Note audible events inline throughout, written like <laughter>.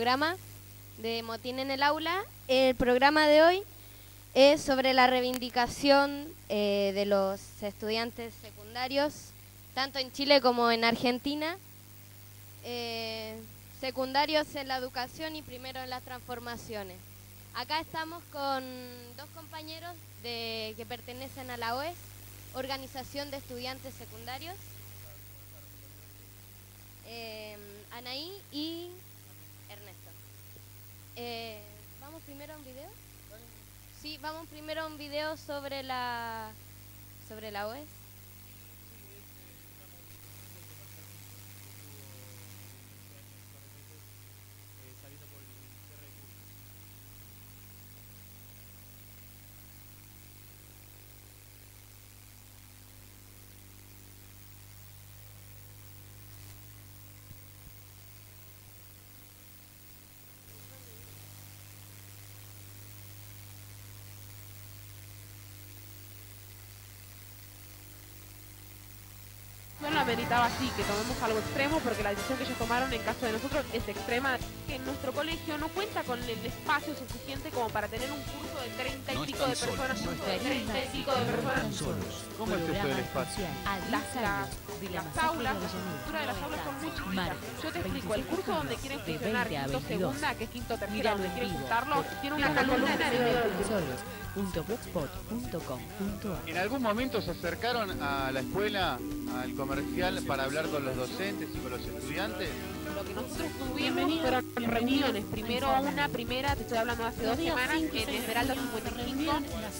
programa de Motín en el Aula. El programa de hoy es sobre la reivindicación eh, de los estudiantes secundarios, tanto en Chile como en Argentina. Eh, secundarios en la educación y primero en las transformaciones. Acá estamos con dos compañeros de, que pertenecen a la OES, Organización de Estudiantes Secundarios. Eh, Anaí y. Eh, ¿Vamos primero a un video? Sí, vamos primero a un video sobre la sobre la OES. Ameritaba así, que tomemos algo extremo, porque la decisión que ellos tomaron en caso de nosotros es extrema. Que nuestro colegio no cuenta con el espacio suficiente como para tener un curso de 30 y No pico de personas. solos. Un curso de 30 y pico de personas. ¿Cómo es eso del espacio? Las, las, las aulas, la estructura de las aulas son muy chiquitas. Yo te explico, el curso donde quieren funcionar quinto segunda, que es quinto tercera, donde quieren juntarlo, tiene una columna en ¿En algún momento se acercaron a la escuela, al comercial, para hablar con los docentes y con los estudiantes? Lo que nosotros tuvimos fueron reuniones. Primero una primera, te estoy hablando hace dos semanas, en Esmeralda 55,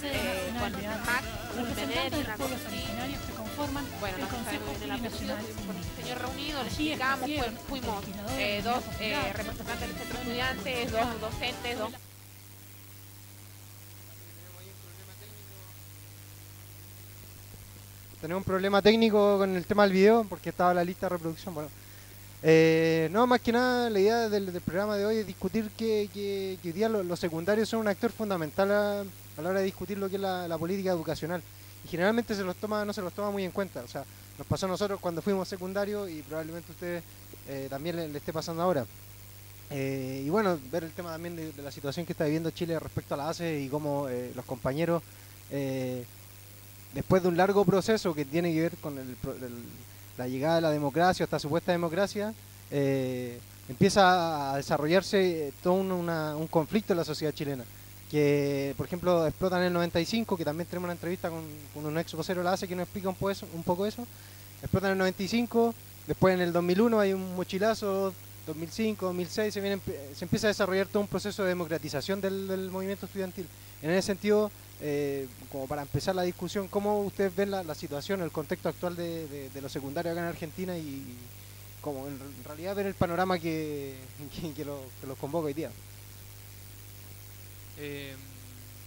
eh, con Max, un Benet, una cosa así. Bueno, no se sabe muy bien el apellido, estuvimos con el señor reunido, le explicamos, fue- fuimos eh, dos eh, representantes del centro de estudiantes, dos docentes, dos Tenemos un problema técnico con el tema del video porque estaba la lista de reproducción. Bueno, eh, no, más que nada, la idea del, programa de hoy es discutir que, que- que hoy día lo- los, secundarios son un actor fundamental a, la hora de discutir lo que es la, política educacional. Y generalmente se los toma, no se los toma muy en cuenta. O sea, nos pasó a nosotros cuando fuimos secundarios y probablemente a ustedes eh, también le, esté pasando ahora. Eh, y bueno, ver el tema también de, la situación que está viviendo Chile respecto a la ACE y cómo los compañeros, después de un largo proceso que tiene que ver con la llegada de la democracia, esta supuesta democracia, eh, empieza a desarrollarse eh, todo un, conflicto en la sociedad chilena. Que, por ejemplo, explota en el 95, que también tenemos una entrevista con, un ex vocero la ACE que nos explica un poco eso. Un. Explota en el 95, después en el 2001 hay un mochilazo, 2005, 2006 se, se empieza a desarrollar todo un proceso de democratización del, del movimiento estudiantil. En ese sentido, eh, como para empezar la discusión, ¿cómo ustedes ven la, situación, el contexto actual de, de, de los secundarios acá en Argentina y como en realidad ver el panorama que, lo- los convoca hoy día? Eh,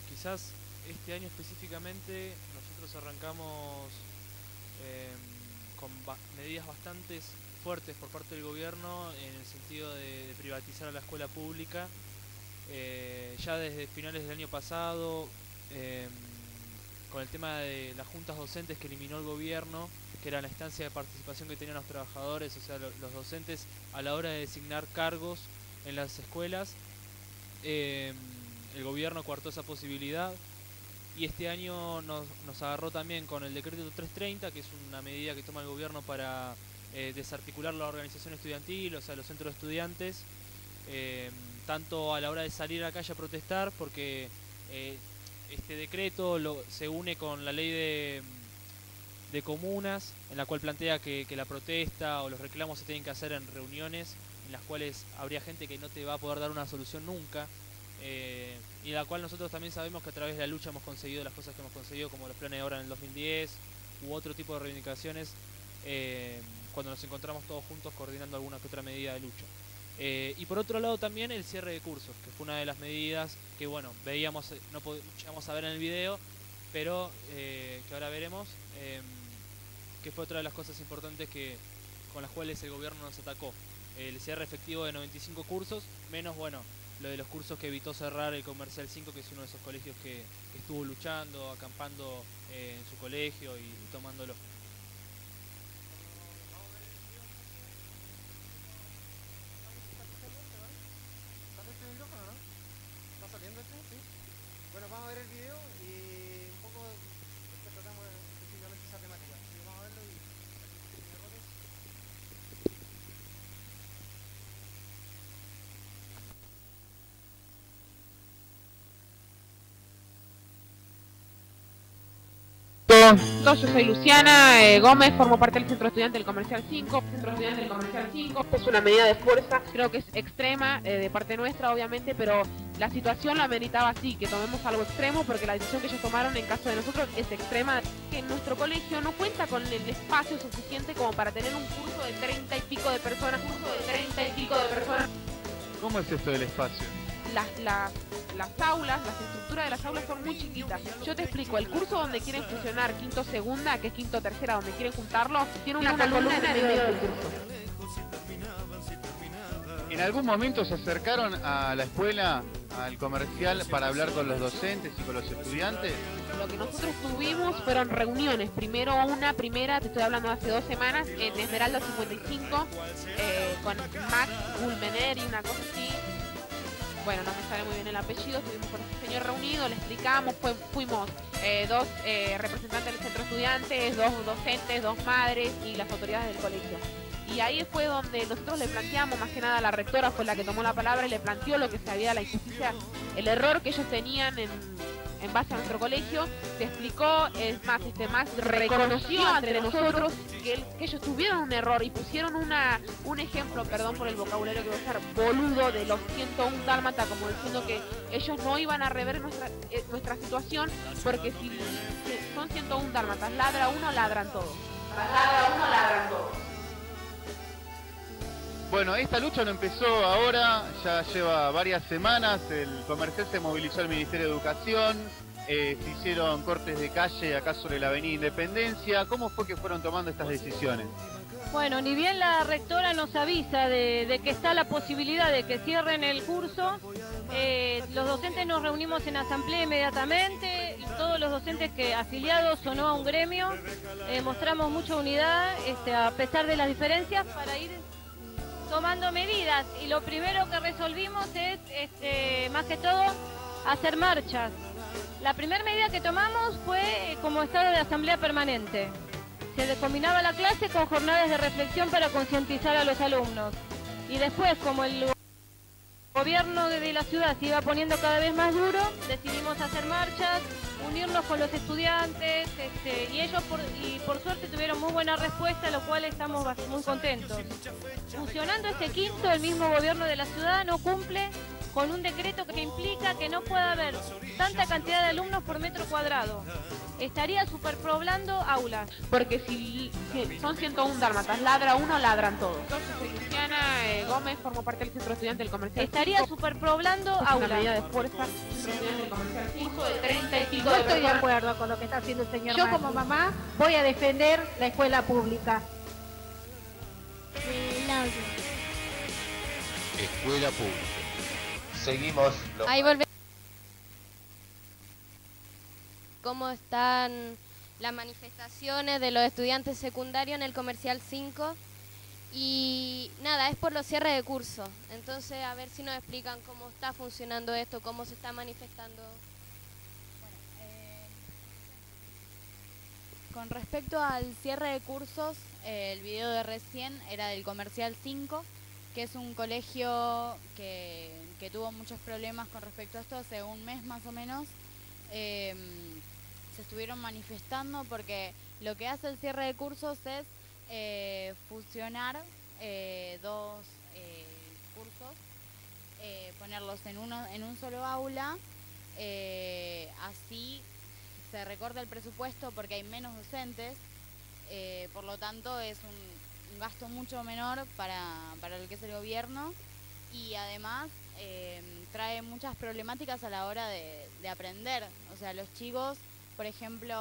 quizás este año específicamente nosotros arrancamos eh, con medidas bastante fuertes por parte del gobierno en el sentido de, de privatizar a la escuela pública. Eh, ya desde finales del año pasado, eh, con el tema de las juntas docentes que eliminó el gobierno, que era la instancia de participación que tenían los trabajadores, o sea, lo- los docentes a la hora de designar cargos en las escuelas, eh, el gobierno coartó esa posibilidad. Y este año nos, agarró también con el decreto 330, que es una medida que toma el gobierno para eh, desarticular la organización estudiantil, o sea, los centros de estudiantes, eh, tanto a la hora de salir a la calle a protestar, porque eh, este decreto se une con la ley de, de comunas, en la cual plantea que, que la protesta o los reclamos se tienen que hacer en reuniones en las cuales habría gente que no te va a poder dar una solución nunca, eh, y la cual nosotros también sabemos que a través de la lucha hemos conseguido las cosas que hemos conseguido, como los planes de obra en el 2010 u otro tipo de reivindicaciones, eh, cuando nos encontramos todos juntos coordinando alguna que otra medida de lucha. Eh, y por otro lado también el cierre de cursos, que fue una de las medidas que bueno, veíamos, eh, no pod- llegamos a ver en el video, pero eh, que ahora veremos, eh, que fue otra de las cosas importantes que, con las cuales el gobierno nos atacó. El cierre efectivo de 95 cursos, menos bueno, lo de los cursos que evitó cerrar el Comercial 5, que es uno de esos colegios que, estuvo luchando, acampando eh, en su colegio y tomándolo. Yo soy Luciana eh, Gómez, formo parte del Centro Estudiante del Comercial 5. Centro Estudiante del Comercial 5 es una medida de fuerza, creo que es extrema eh, de parte nuestra, obviamente, pero la situación la meritaba así, que tomemos algo extremo, porque la decisión que ellos tomaron en caso de nosotros es extrema. Que nuestro colegio no cuenta con el espacio suficiente como para tener un curso de 30 y pico de personas, curso de 30 y pico de personas. ¿Cómo es esto del espacio? Las, las, las aulas, las estructuras de las aulas son muy chiquitas. Yo te explico, el curso donde quieren fusionar quinto segunda, que es quinto tercera, donde quieren juntarlo, tiene una, columna, en el medio del curso. ¿En algún momento se acercaron a la escuela, al comercial, para hablar con los docentes y con los estudiantes? Lo que nosotros tuvimos fueron reuniones. Primero una primera, te estoy hablando de hace dos semanas, en Esmeralda 55, eh, con Max Gulmener y una cosa así. Bueno, no me sale muy bien el apellido, estuvimos con este señor reunido, le explicamos, fuimos eh, dos eh, representantes del centro estudiantes, dos docentes, dos madres y las autoridades del colegio. Y ahí fue donde nosotros le planteamos, más que nada la rectora fue la que tomó la palabra y le planteó lo que se había, la injusticia, el error que ellos tenían en, en base a nuestro colegio, se explicó, es más, este Max reconoció ante nosotros que ellos tuvieron un error y pusieron una un ejemplo, perdón por el vocabulario que voy a usar, boludo de los 101 dálmata, como diciendo que ellos no iban a rever nuestra, eh, nuestra situación, porque si, si son 101 dálmatas, ladra uno, ladran todos. Ladra uno, ladran todos. Bueno, esta lucha no empezó ahora, ya lleva varias semanas, el comercial se movilizó al Ministerio de Educación, eh, se hicieron cortes de calle acá sobre la Avenida Independencia, ¿cómo fue que fueron tomando estas decisiones? Bueno, ni bien la rectora nos avisa de, que está la posibilidad de que cierren el curso, eh, los docentes nos reunimos en asamblea inmediatamente, todos los docentes que afiliados o no a un gremio, eh, mostramos mucha unidad este, a pesar de las diferencias para ir tomando medidas y lo primero que resolvimos es, este, más que todo, hacer marchas. La primera medida que tomamos fue eh, como estado de asamblea permanente. Se combinaba la clase con jornadas de reflexión para concientizar a los alumnos. Y después, como el gobierno de la ciudad se iba poniendo cada vez más duro, decidimos hacer marchas, unirnos con los estudiantes, este, y ellos por, y por suerte tuvieron muy buena respuesta, lo cual estamos muy contentos. Fusionando este quinto, el mismo gobierno de la ciudad no cumple con un decreto que implica que no pueda haber tanta cantidad de alumnos por metro cuadrado. Estaría superpoblando aulas. Porque si, si son 101 dálmatas, ladra uno, ladran todos. Yo soy Luciana eh, Gómez, formo parte del Centro Estudiante del Comercial. Estaría cinco. superpoblando Es una medida aulas. de fuerza. Centro Estudiante del Comercial 5 de 30 y pico Yo estoy de acuerdo con lo que está haciendo el señor Yo como mamá voy a defender la escuela pública. Escuela pública. Seguimos los Ahí volvemos. ¿Cómo están las manifestaciones de los estudiantes secundarios en el Comercial 5? Y nada, es por los cierres de curso. Entonces, a ver si nos explican cómo está funcionando esto, cómo se está manifestando. Con respecto al cierre de cursos, eh, el video de recién era del Comercial 5, que es un colegio que, que tuvo muchos problemas con respecto a esto hace un mes más o menos. Eh, se estuvieron manifestando porque lo que hace el cierre de cursos es eh, fusionar eh, dos eh, cursos, ponerlos en, uno, en un solo aula, así se recorta el presupuesto porque hay menos docentes, por lo tanto es un, un gasto mucho menor para, para lo que es el gobierno y además eh, trae muchas problemáticas a la hora de, de aprender. O sea, los chicos, por ejemplo,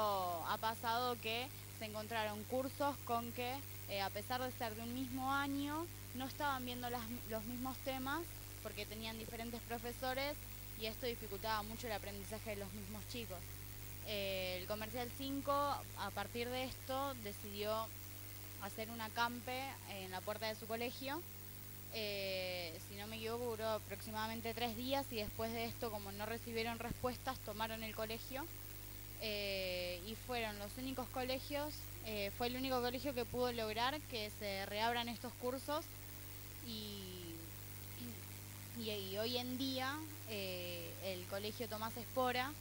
ha pasado que se encontraron cursos con que, eh, a pesar de ser de un mismo año, no estaban viendo las- los mismos temas porque tenían diferentes profesores y esto dificultaba mucho el aprendizaje de los mismos chicos. Eh, el Comercial 5, a partir de esto, decidió hacer una campe en la puerta de su colegio. Eh, si no me equivoco, duró aproximadamente tres días y después de esto, como no recibieron respuestas, tomaron el colegio eh, y fueron los únicos colegios, eh, fue el único colegio que pudo lograr que se reabran estos cursos y, y, y hoy en día el colegio Tomás Espora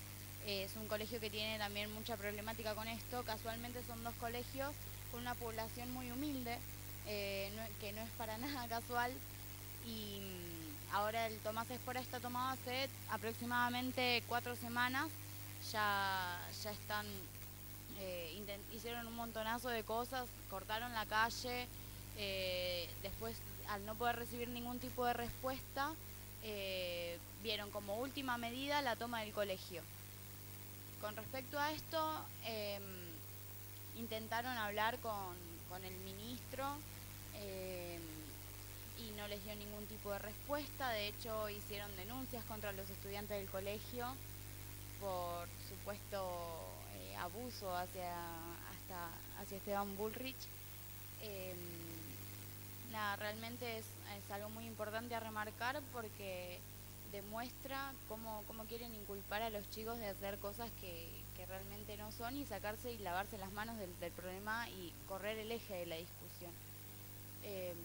es un colegio que tiene también mucha problemática con esto. Casualmente son dos colegios con una población muy humilde, eh, que no es para <laughs> nada casual. Y mm, ahora el Tomás Espora está tomado hace aproximadamente cuatro semanas. Ya, ya están, eh, hicieron un montonazo de cosas, cortaron la calle, eh, después al no poder recibir ningún tipo de respuesta, eh, vieron como última medida la toma del colegio. Con respecto a esto, em, intentaron hablar con, con el ministro em, y no les dio ningún tipo de respuesta. De hecho, hicieron denuncias contra los estudiantes del colegio por supuesto eh, abuso hacia, hasta, hacia Esteban Bullrich. Nada, realmente es, es algo muy importante a remarcar porque demuestra cómo, cómo quieren inculpar a los chicos de hacer cosas que, que realmente no son y sacarse y lavarse las manos del problema y correr el eje de la discusión. Em.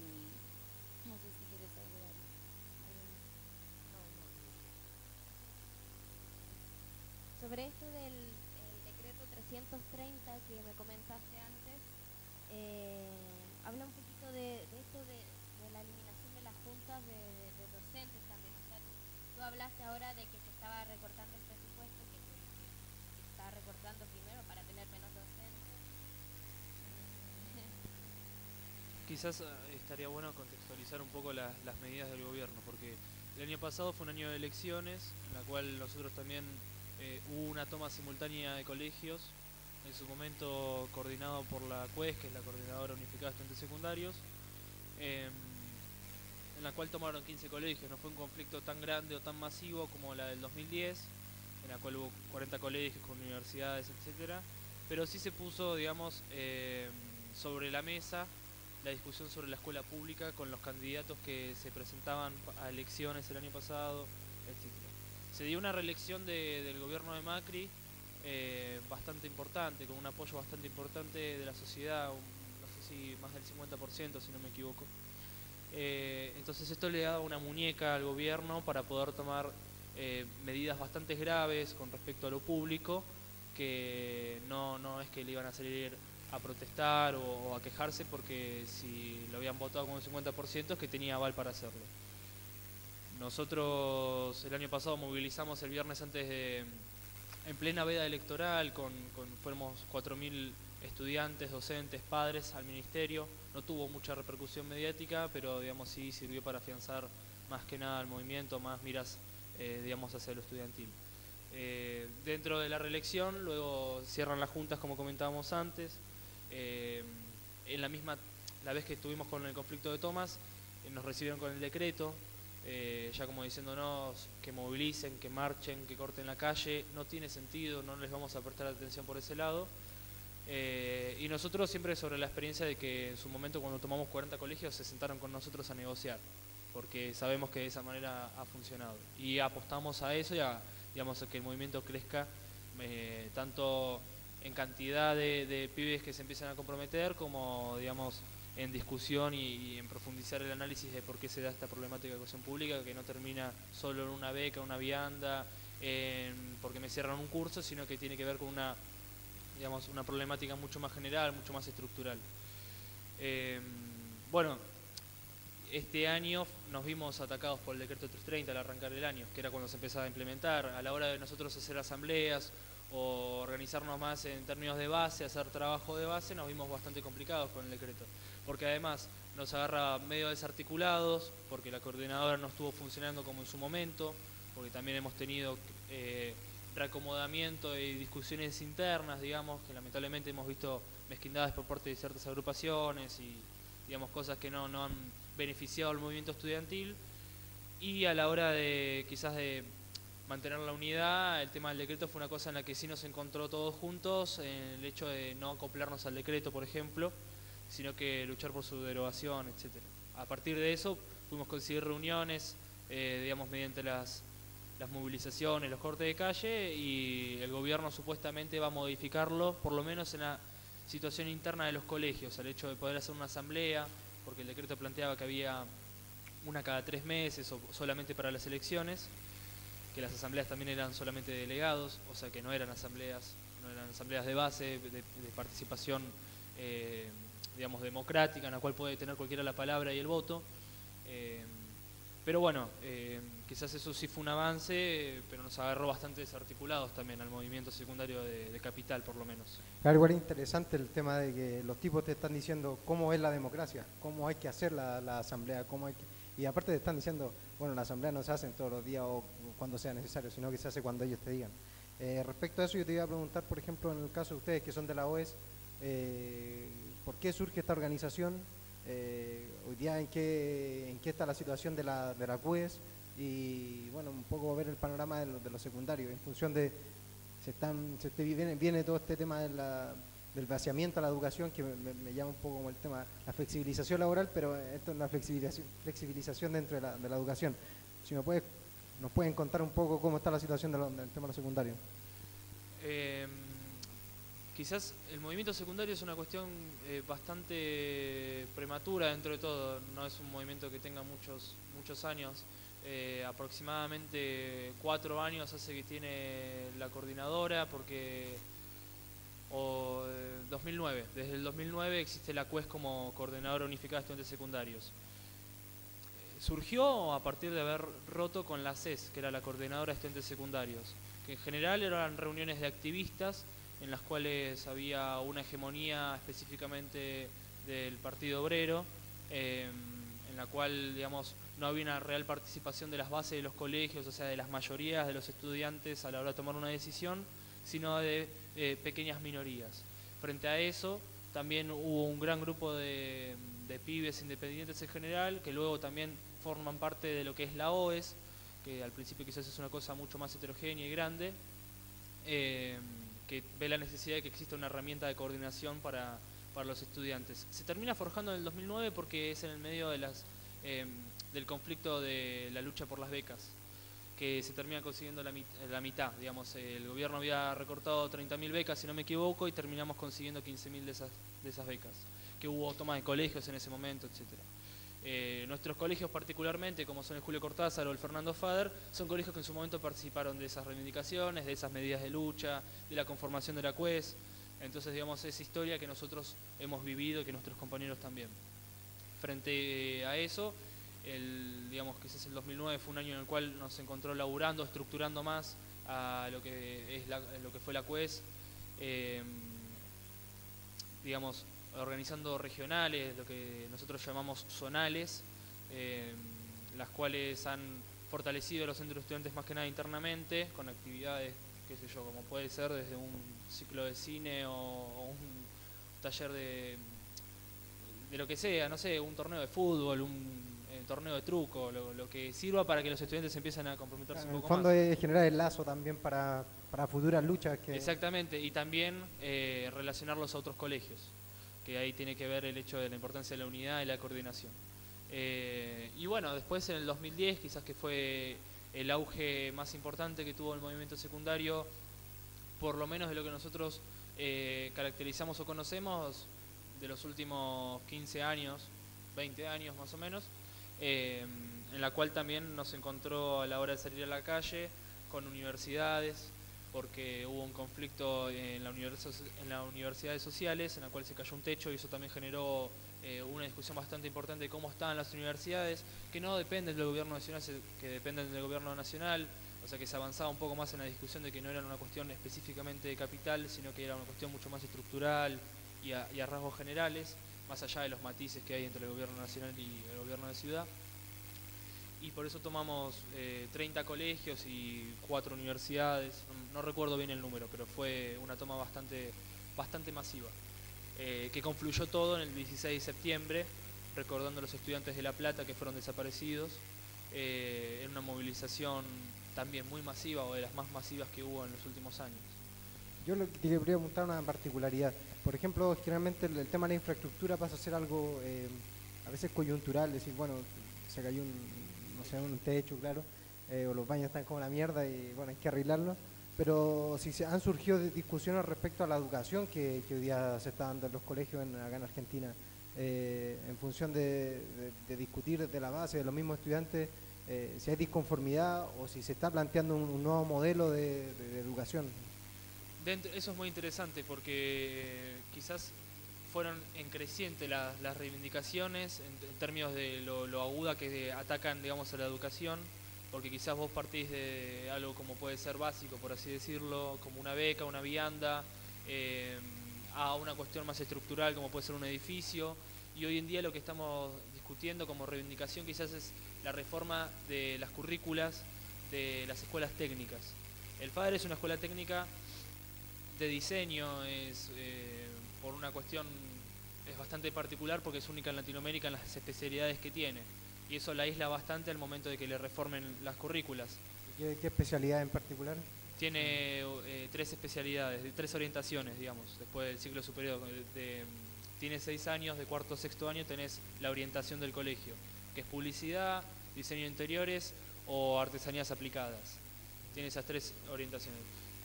Sobre esto del el decreto 330 que me comentaste antes, eh, habla un poquito de, esto de, de la eliminación de las juntas de docentes también. O sea, tú hablaste ahora de que se estaba recortando el presupuesto, que se, que se estaba recortando primero para tener menos docentes. Quizás eh, estaría bueno contextualizar un poco la- las medidas del gobierno, porque el año pasado fue un año de elecciones, en la cual nosotros también eh, hubo una toma simultánea de colegios, en su momento coordinado por la CUES, que es la Coordinadora Unificada de Estudiantes Secundarios, em, en la cual tomaron 15 colegios. No fue un conflicto tan grande o tan masivo como la del 2010, en la cual hubo 40 colegios con universidades, etcétera, pero sí se puso, digamos, em, sobre la mesa la discusión sobre la escuela pública con los candidatos que se presentaban a elecciones el año pasado, etc. Se dio una reelección de- del gobierno de Macri eh, bastante importante, con un apoyo bastante importante de la sociedad, no sé si más del 50% si no me equivoco. Eh, entonces esto le da una muñeca al gobierno para poder tomar eh, medidas bastante graves con respecto a lo público, que no, no es que le iban a salir a protestar o, a quejarse porque si lo habían votado con un 50% es que tenía aval para hacerlo. Nosotros el año pasado movilizamos el viernes antes de, en plena veda electoral, con, con fuimos 4.000 estudiantes, docentes, padres al ministerio. No tuvo mucha repercusión mediática, pero digamos sí sirvió para afianzar más que nada el movimiento, más miras eh, digamos hacia lo estudiantil. Eh, dentro de la reelección, luego cierran las juntas como comentábamos antes. Eh, en la misma, la vez que estuvimos con el conflicto de Tomás, eh, nos recibieron con el decreto, eh, ya como diciéndonos que movilicen, que marchen, que corten la calle, no tiene sentido, no les vamos a prestar atención por ese lado. Y nosotros siempre sobre la experiencia de que en su momento cuando tomamos 40 colegios se sentaron con nosotros a negociar, porque sabemos que de esa manera ha funcionado. Y apostamos a eso y digamos, a que el movimiento crezca tanto en cantidad de, pibes que se empiezan a comprometer como, digamos, en discusión y, en profundizar el análisis de por qué se da esta problemática de educación pública que no termina solo en una beca, una vianda, en- porque me cierran un curso, sino que tiene que ver con una, digamos, una problemática mucho más general, mucho más estructural. Eh, bueno, este año nos vimos atacados por el decreto 330 al arrancar el año, que era cuando se empezaba a implementar. A la hora de nosotros hacer asambleas o organizarnos más en términos de base, hacer trabajo de base, nos vimos bastante complicados con el decreto. Porque además nos agarra medio desarticulados, porque la coordinadora no estuvo funcionando como en su momento, porque también hemos tenido eh, reacomodamiento y discusiones internas, digamos, que lamentablemente hemos visto mezquindades por parte de ciertas agrupaciones y digamos cosas que no, no han beneficiado al movimiento estudiantil y a la hora de quizás de mantener la unidad, el tema del decreto fue una cosa en la que sí nos encontró todos juntos, en el hecho de no acoplarnos al decreto, por ejemplo, sino que luchar por su derogación, etcétera. A partir de eso pudimos conseguir reuniones, eh, digamos, mediante las, las movilizaciones, los cortes de calle, y el gobierno supuestamente va a modificarlo, por lo menos en la situación interna de los colegios, al hecho de poder hacer una asamblea, porque el decreto planteaba que había una cada tres meses o solamente para las elecciones, que las asambleas también eran solamente delegados, o sea que no eran asambleas, no eran asambleas de base, de, participación, eh, digamos, democrática, en la cual puede tener cualquiera la palabra y el voto. Eh, pero bueno, eh, quizás eso sí fue un avance, pero nos agarró bastante desarticulados también al movimiento secundario de, Capital, por lo menos. Claro, igual es interesante el tema de que los tipos te están diciendo cómo es la democracia, cómo hay que hacer la, asamblea, cómo hay y aparte te están diciendo, bueno, la asamblea no se hace todos los días o cuando sea necesario, sino que se hace cuando ellos te digan. Eh, respecto a eso, yo te iba a preguntar, por ejemplo, en el caso de ustedes que son de la OES, eh, ¿por qué surge esta organización? Eh, hoy día, ¿en qué, ¿en qué está la situación de la, de la CUES? Y bueno, un poco ver el panorama de, los secundarios, en función de, se están, se viene, viene todo este tema de la, del vaciamiento a la educación, que me, llama un poco como el tema, la flexibilización laboral, pero esto es una flexibilización, flexibilización dentro de la, de la educación. Si me puedes, nos pueden contar un poco cómo está la situación del, tema de los secundarios. Em, quizás el movimiento secundario es una cuestión eh, bastante prematura dentro de todo, no es un movimiento que tenga muchos, muchos años. Eh, aproximadamente cuatro años hace que tiene la coordinadora porque o 2009. Eh, Desde el 2009 existe la CUES como Coordinadora Unificada de Estudiantes Secundarios. Eh, surgió a partir de haber roto con la CES, que era la Coordinadora de Estudiantes Secundarios, que en general eran reuniones de activistas en las cuales había una hegemonía específicamente del Partido Obrero, em, en la cual digamos, no había una real participación de las bases de los colegios, o sea, de las mayorías de los estudiantes a la hora de tomar una decisión, sino de pequeñas minorías. Frente a eso, también hubo un gran grupo de, pibes independientes en general, que luego también forman parte de lo que es la OES, que al principio quizás es una cosa mucho más heterogénea y grande, eh, que ve la necesidad de que exista una herramienta de coordinación para, los estudiantes. Se termina forjando en el 2009 porque es en el medio de las, eh, del conflicto de la lucha por las becas que se termina consiguiendo la, la mitad. Digamos, el gobierno había recortado 30.000 becas, si no me equivoco, y terminamos consiguiendo 15.000 de esas, de esas becas, que hubo toma de colegios en ese momento, etcétera. Eh, nuestros colegios particularmente, como son el Julio Cortázar o el Fernando Fader, son colegios que en su momento participaron de esas reivindicaciones, de esas medidas de lucha, de la conformación de la CUES. Entonces, digamos, es historia que nosotros hemos vivido y que nuestros compañeros también. Frente a eso, el, digamos es el 2009, fue un año en el cual nos encontró laburando, estructurando más a lo que, es lo que fue la CUES, em, digamos, organizando regionales, lo que nosotros llamamos zonales, em, las cuales han fortalecido los centros estudiantes más que nada internamente, con actividades, qué sé yo, como puede ser desde un ciclo de cine o, un taller de, de lo que sea, no sé, un torneo de fútbol, un torneo de truco, lo, que sirva para que los estudiantes empiecen a comprometerse un poco. En el fondo es generar el lazo también para, futuras luchas. Que... Exactamente, y también eh, relacionarlos a otros colegios, que ahí tiene que ver el hecho de la importancia de la unidad y la coordinación. Eh, y bueno, después en el 2010, quizás que fue el auge más importante que tuvo el movimiento secundario, por lo menos de lo que nosotros eh, caracterizamos o conocemos, de los últimos 15 años, 20 años más o menos, Em, en la cual también nos encontró a la hora de salir a la calle con universidades, porque hubo un conflicto en la, en las universidades sociales, en la cual se cayó un techo y eso también generó eh, una discusión bastante importante de cómo estaban las universidades, que no dependen del gobierno nacional, que dependen del gobierno nacional, o sea que se avanzaba un poco más en la discusión de que no era una cuestión específicamente de capital, sino que era una cuestión mucho más estructural y a rasgos generales más allá de los matices que hay entre el gobierno nacional y el gobierno de ciudad. Y por eso tomamos 30 eh, colegios y 4 universidades, no, recuerdo bien el número, pero fue una toma bastante, bastante masiva, eh, que confluyó todo en el 16 de septiembre, recordando a los estudiantes de La Plata que fueron desaparecidos, eh, en una movilización también muy masiva o de las más masivas que hubo en los últimos años. Yo le quería preguntar una particularidad. Por ejemplo, generalmente el, tema de la infraestructura pasa a ser algo eh, a veces coyuntural, decir, bueno, se cayó un, no sé, un techo, claro, eh, o los baños están como la mierda y bueno, hay que arreglarlo. Pero si se han surgido discusiones respecto a la educación que, hoy día se está dando en los colegios acá en Argentina, eh, en función de, discutir desde la base de los mismos estudiantes eh, si hay disconformidad o si se está planteando un, nuevo modelo de, de- de educación. Eso es muy interesante porque eh, quizás fueron en creciente la- las reivindicaciones en, términos de lo, lo aguda que atacan digamos a la educación porque quizás vos partís de algo como puede ser básico por así decirlo como una beca una vianda eh, a una cuestión más estructural como puede ser un edificio y hoy en día lo que estamos discutiendo como reivindicación quizás es la reforma de las currículas de las escuelas técnicas. El FADER es una escuela técnica de diseño es eh, por una cuestión es bastante particular porque es única en Latinoamérica en las especialidades que tiene. Y eso la aísla bastante al momento de que le reformen las currículas. ¿Qué, qué especialidad en particular? tiene eh, tres especialidades de tres orientaciones digamos después del ciclo superior. De- de- tiene seis años de cuarto a sexto año tenés la orientación del colegio que es publicidad diseño de interiores o artesanías aplicadas. Tiene esas tres orientaciones.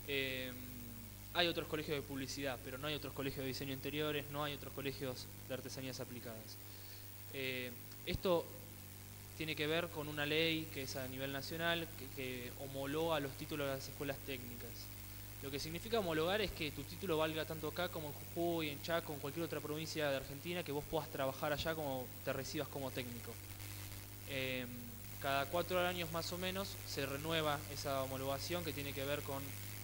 Eh, hay otros colegios de publicidad, pero no hay otros colegios de diseño interiores, no hay otros colegios de artesanías aplicadas. Eh, esto tiene que ver con una ley que es a nivel nacional que, que homologa los títulos de las escuelas técnicas. Lo que significa homologar es que tu título valga tanto acá como en Jujuy, en Chaco, en cualquier otra provincia de Argentina, que vos puedas trabajar allá como te recibas como técnico. Eh, cada cuatro años más o menos se renueva esa homologación que tiene que ver con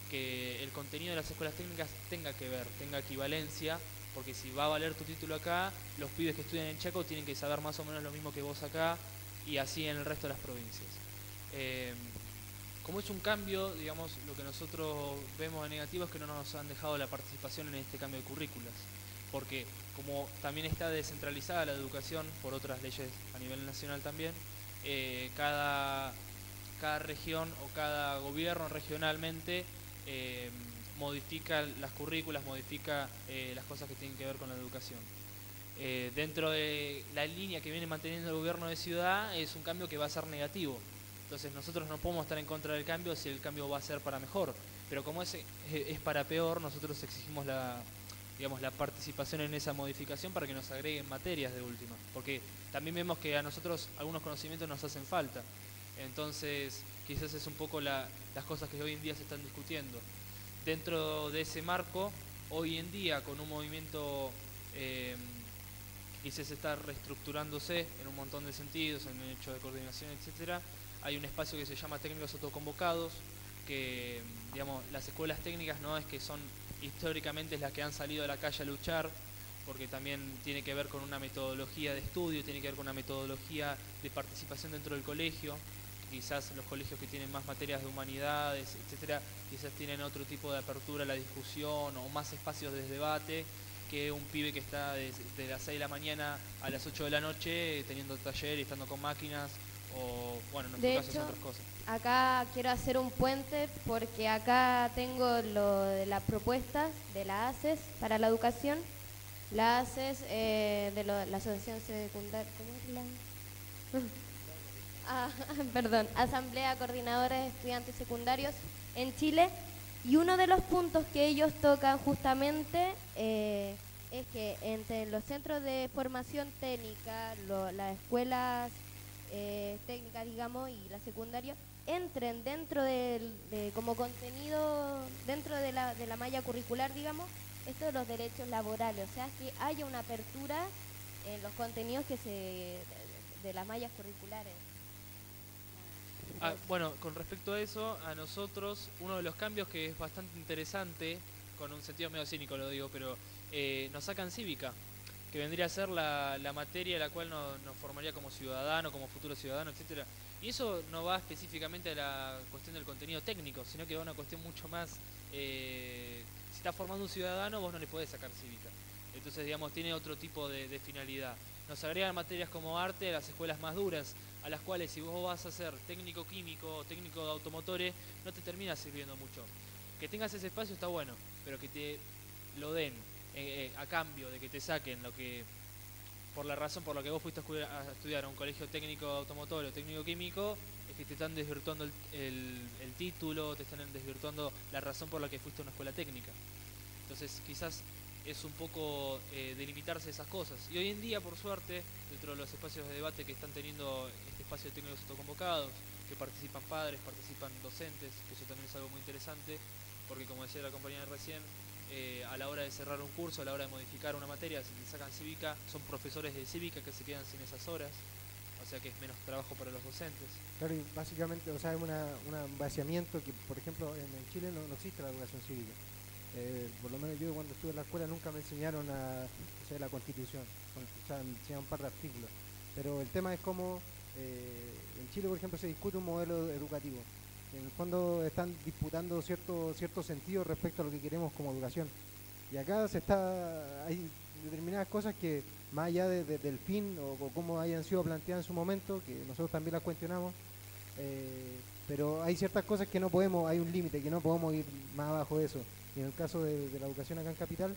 que el contenido de las escuelas técnicas tenga que ver, tenga equivalencia, porque si va a valer tu título acá, los pibes que estudian en Chaco tienen que saber más o menos lo mismo que vos acá y así en el resto de las provincias. Eh, como es un cambio, digamos, lo que nosotros vemos de negativo es que no nos han dejado la participación en este cambio de currículas, porque como también está descentralizada la educación por otras leyes a nivel nacional también, eh, cada, cada región o cada gobierno regionalmente eh, modifica las currículas, modifica eh, las cosas que tienen que ver con la educación. Eh, dentro de la línea que viene manteniendo el gobierno de ciudad es un cambio que va a ser negativo. Entonces nosotros no podemos estar en contra del cambio si el cambio va a ser para mejor. Pero como es, es para peor, nosotros exigimos la, digamos, la participación en esa modificación para que nos agreguen materias de última. Porque también vemos que a nosotros algunos conocimientos nos hacen falta. Entonces, quizás es un poco la- las cosas que hoy en día se están discutiendo. Dentro de ese marco, hoy en día, con un movimiento eh, que quizás está reestructurándose en un montón de sentidos, en el hecho de coordinación, etcétera, hay un espacio que se llama técnicos autoconvocados, que digamos, las escuelas técnicas no es que son históricamente las que han salido a la calle a luchar, porque también tiene que ver con una metodología de estudio, tiene que ver con una metodología de participación dentro del colegio. Quizás los colegios que tienen más materias de humanidades, etcétera, quizás tienen otro tipo de apertura a la discusión o más espacios de debate que un pibe que está desde de las 6 de la mañana a las 8 de la noche teniendo taller y estando con máquinas o, bueno, en De caso hecho, son otras cosas. Acá quiero hacer un puente porque acá tengo lo de las propuestas de la ACES para la educación. La ACES eh, de lo- la Asociación Secundaria. ¿Cómo es la? <laughs> Ah, <laughs> perdón, Asamblea Coordinadora de Estudiantes Secundarios en Chile. Y uno de los puntos que ellos tocan justamente eh, es que entre los centros de formación técnica, las escuelas eh, técnicas, digamos, y la secundaria, entren dentro de, como contenido, dentro de la, de la malla curricular, digamos, esto de los derechos laborales, o sea, que haya una apertura en los contenidos que se de las mallas curriculares. Ah, bueno, con respecto a eso, a nosotros uno de los cambios que es bastante interesante, con un sentido medio cínico lo digo, pero eh, nos sacan cívica, que vendría a ser la, la materia la cual nos, formaría como ciudadano, como futuro ciudadano, etcétera. Y eso no va específicamente a la cuestión del contenido técnico, sino que va a una cuestión mucho más... eh, si estás formando un ciudadano, vos no le podés sacar cívica. Entonces, digamos, tiene otro tipo de, de finalidad. Nos agregan materias como arte a las escuelas más duras, a las cuales si vos vas a ser técnico químico o técnico de automotores, no te termina sirviendo mucho. Que tengas ese espacio está bueno, pero que te lo den eh, eh, a cambio de que te saquen lo que, por la razón por la que vos fuiste a, estudiar a un colegio técnico automotor o técnico químico, es que te están desvirtuando el, el- el título, te están desvirtuando la razón por la que fuiste a una escuela técnica. Entonces, quizás es un poco eh, delimitarse esas cosas. Y hoy en día, por suerte, dentro de los espacios de debate que están teniendo este espacio de técnicos autoconvocados, que participan padres, participan docentes, que eso también es algo muy interesante, porque como decía la compañera recién, eh, a la hora de cerrar un curso, a la hora de modificar una materia, si te sacan cívica, son profesores de cívica que se quedan sin esas horas, o sea que es menos trabajo para los docentes. Claro, y básicamente, o sea, es un vaciamiento que, por ejemplo, en, Chile no, existe la educación cívica. Eh, por lo menos yo cuando estuve en la escuela nunca me enseñaron a, la constitución, o sea, un par de artículos. Pero el tema es cómo eh, en Chile, por ejemplo, se discute un modelo educativo. En el fondo están disputando cierto, cierto sentido respecto a lo que queremos como educación. Y acá se está, hay determinadas cosas que más allá del fin o, o, cómo hayan sido planteadas en su momento, que nosotros también las cuestionamos, eh, pero hay ciertas cosas que no podemos, hay un límite, que no podemos ir más abajo de eso. Y en el caso de, la educación acá en Capital,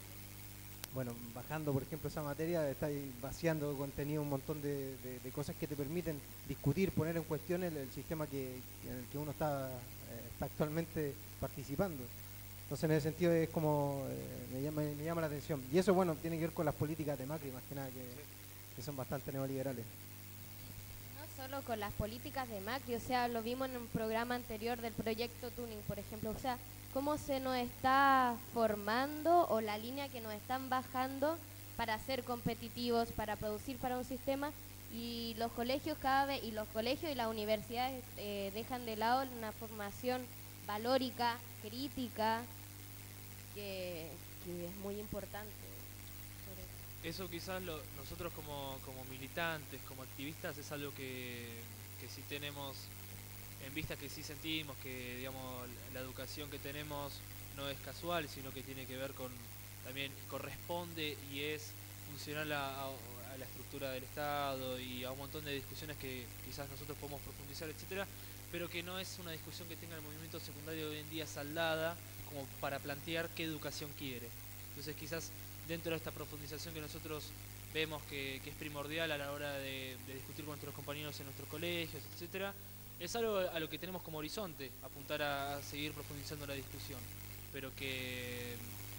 bueno, bajando por ejemplo esa materia, está vaciando contenido un montón de, cosas que te permiten discutir, poner en cuestión el, sistema que, en el que uno está, eh, está actualmente participando. Entonces en ese sentido es como eh, me, llama, me, llama, la atención. Y eso bueno tiene que ver con las políticas de Macri más que nada que, son bastante neoliberales. No solo con las políticas de Macri, o sea, lo vimos en un programa anterior del proyecto Tuning, por ejemplo, o sea, cómo se nos está formando o la línea que nos están bajando para ser competitivos, para producir para un sistema y los colegios cada vez y los colegios y las universidades eh, dejan de lado una formación valórica, crítica, que, es muy importante. Eso quizás nosotros como, militantes, como activistas, es algo que, que sí tenemos en vista que sí sentimos que digamos la educación que tenemos no es casual, sino que tiene que ver con también corresponde y es funcional a, a, la estructura del Estado y a un montón de discusiones que quizás nosotros podemos profundizar, etcétera, pero que no es una discusión que tenga el movimiento secundario hoy en día saldada como para plantear qué educación quiere. Entonces quizás dentro de esta profundización que nosotros vemos que, es primordial a la hora de, discutir con nuestros compañeros en nuestros colegios, etcétera, es algo a lo que tenemos como horizonte, apuntar a, seguir profundizando la discusión, pero que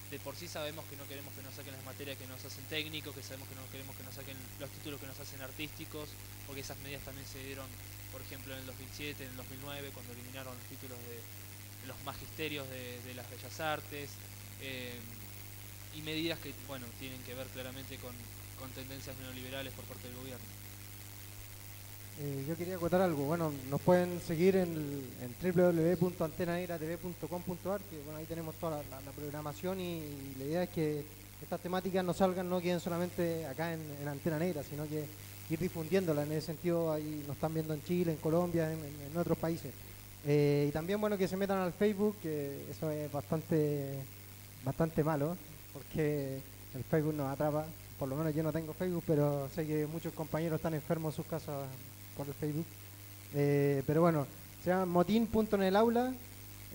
de por sí sabemos que no queremos que nos saquen las materias que nos hacen técnicos, que sabemos que no queremos que nos saquen los títulos que nos hacen artísticos, porque esas medidas también se dieron, por ejemplo, en el 2007, en el 2009, cuando eliminaron los títulos de, los magisterios de, las bellas artes, eh, y medidas que, bueno, tienen que ver claramente con, tendencias neoliberales por parte del gobierno. Eh, yo quería acotar algo. Bueno, nos pueden seguir en, en www.antenanegratv.com.ar, que bueno, ahí tenemos toda la, programación y, la idea es que estas temáticas no salgan, no queden solamente acá en, Antena Negra, sino que ir difundiéndolas. En ese sentido, ahí nos están viendo en Chile, en Colombia, en otros países. Eh, y también bueno que se metan al Facebook, que eso es bastante, bastante malo, porque el Facebook nos atrapa. Por lo menos yo no tengo Facebook, pero sé que muchos compañeros están enfermos en sus casas por Facebook. Eh, pero bueno, se llama motín.en el aula,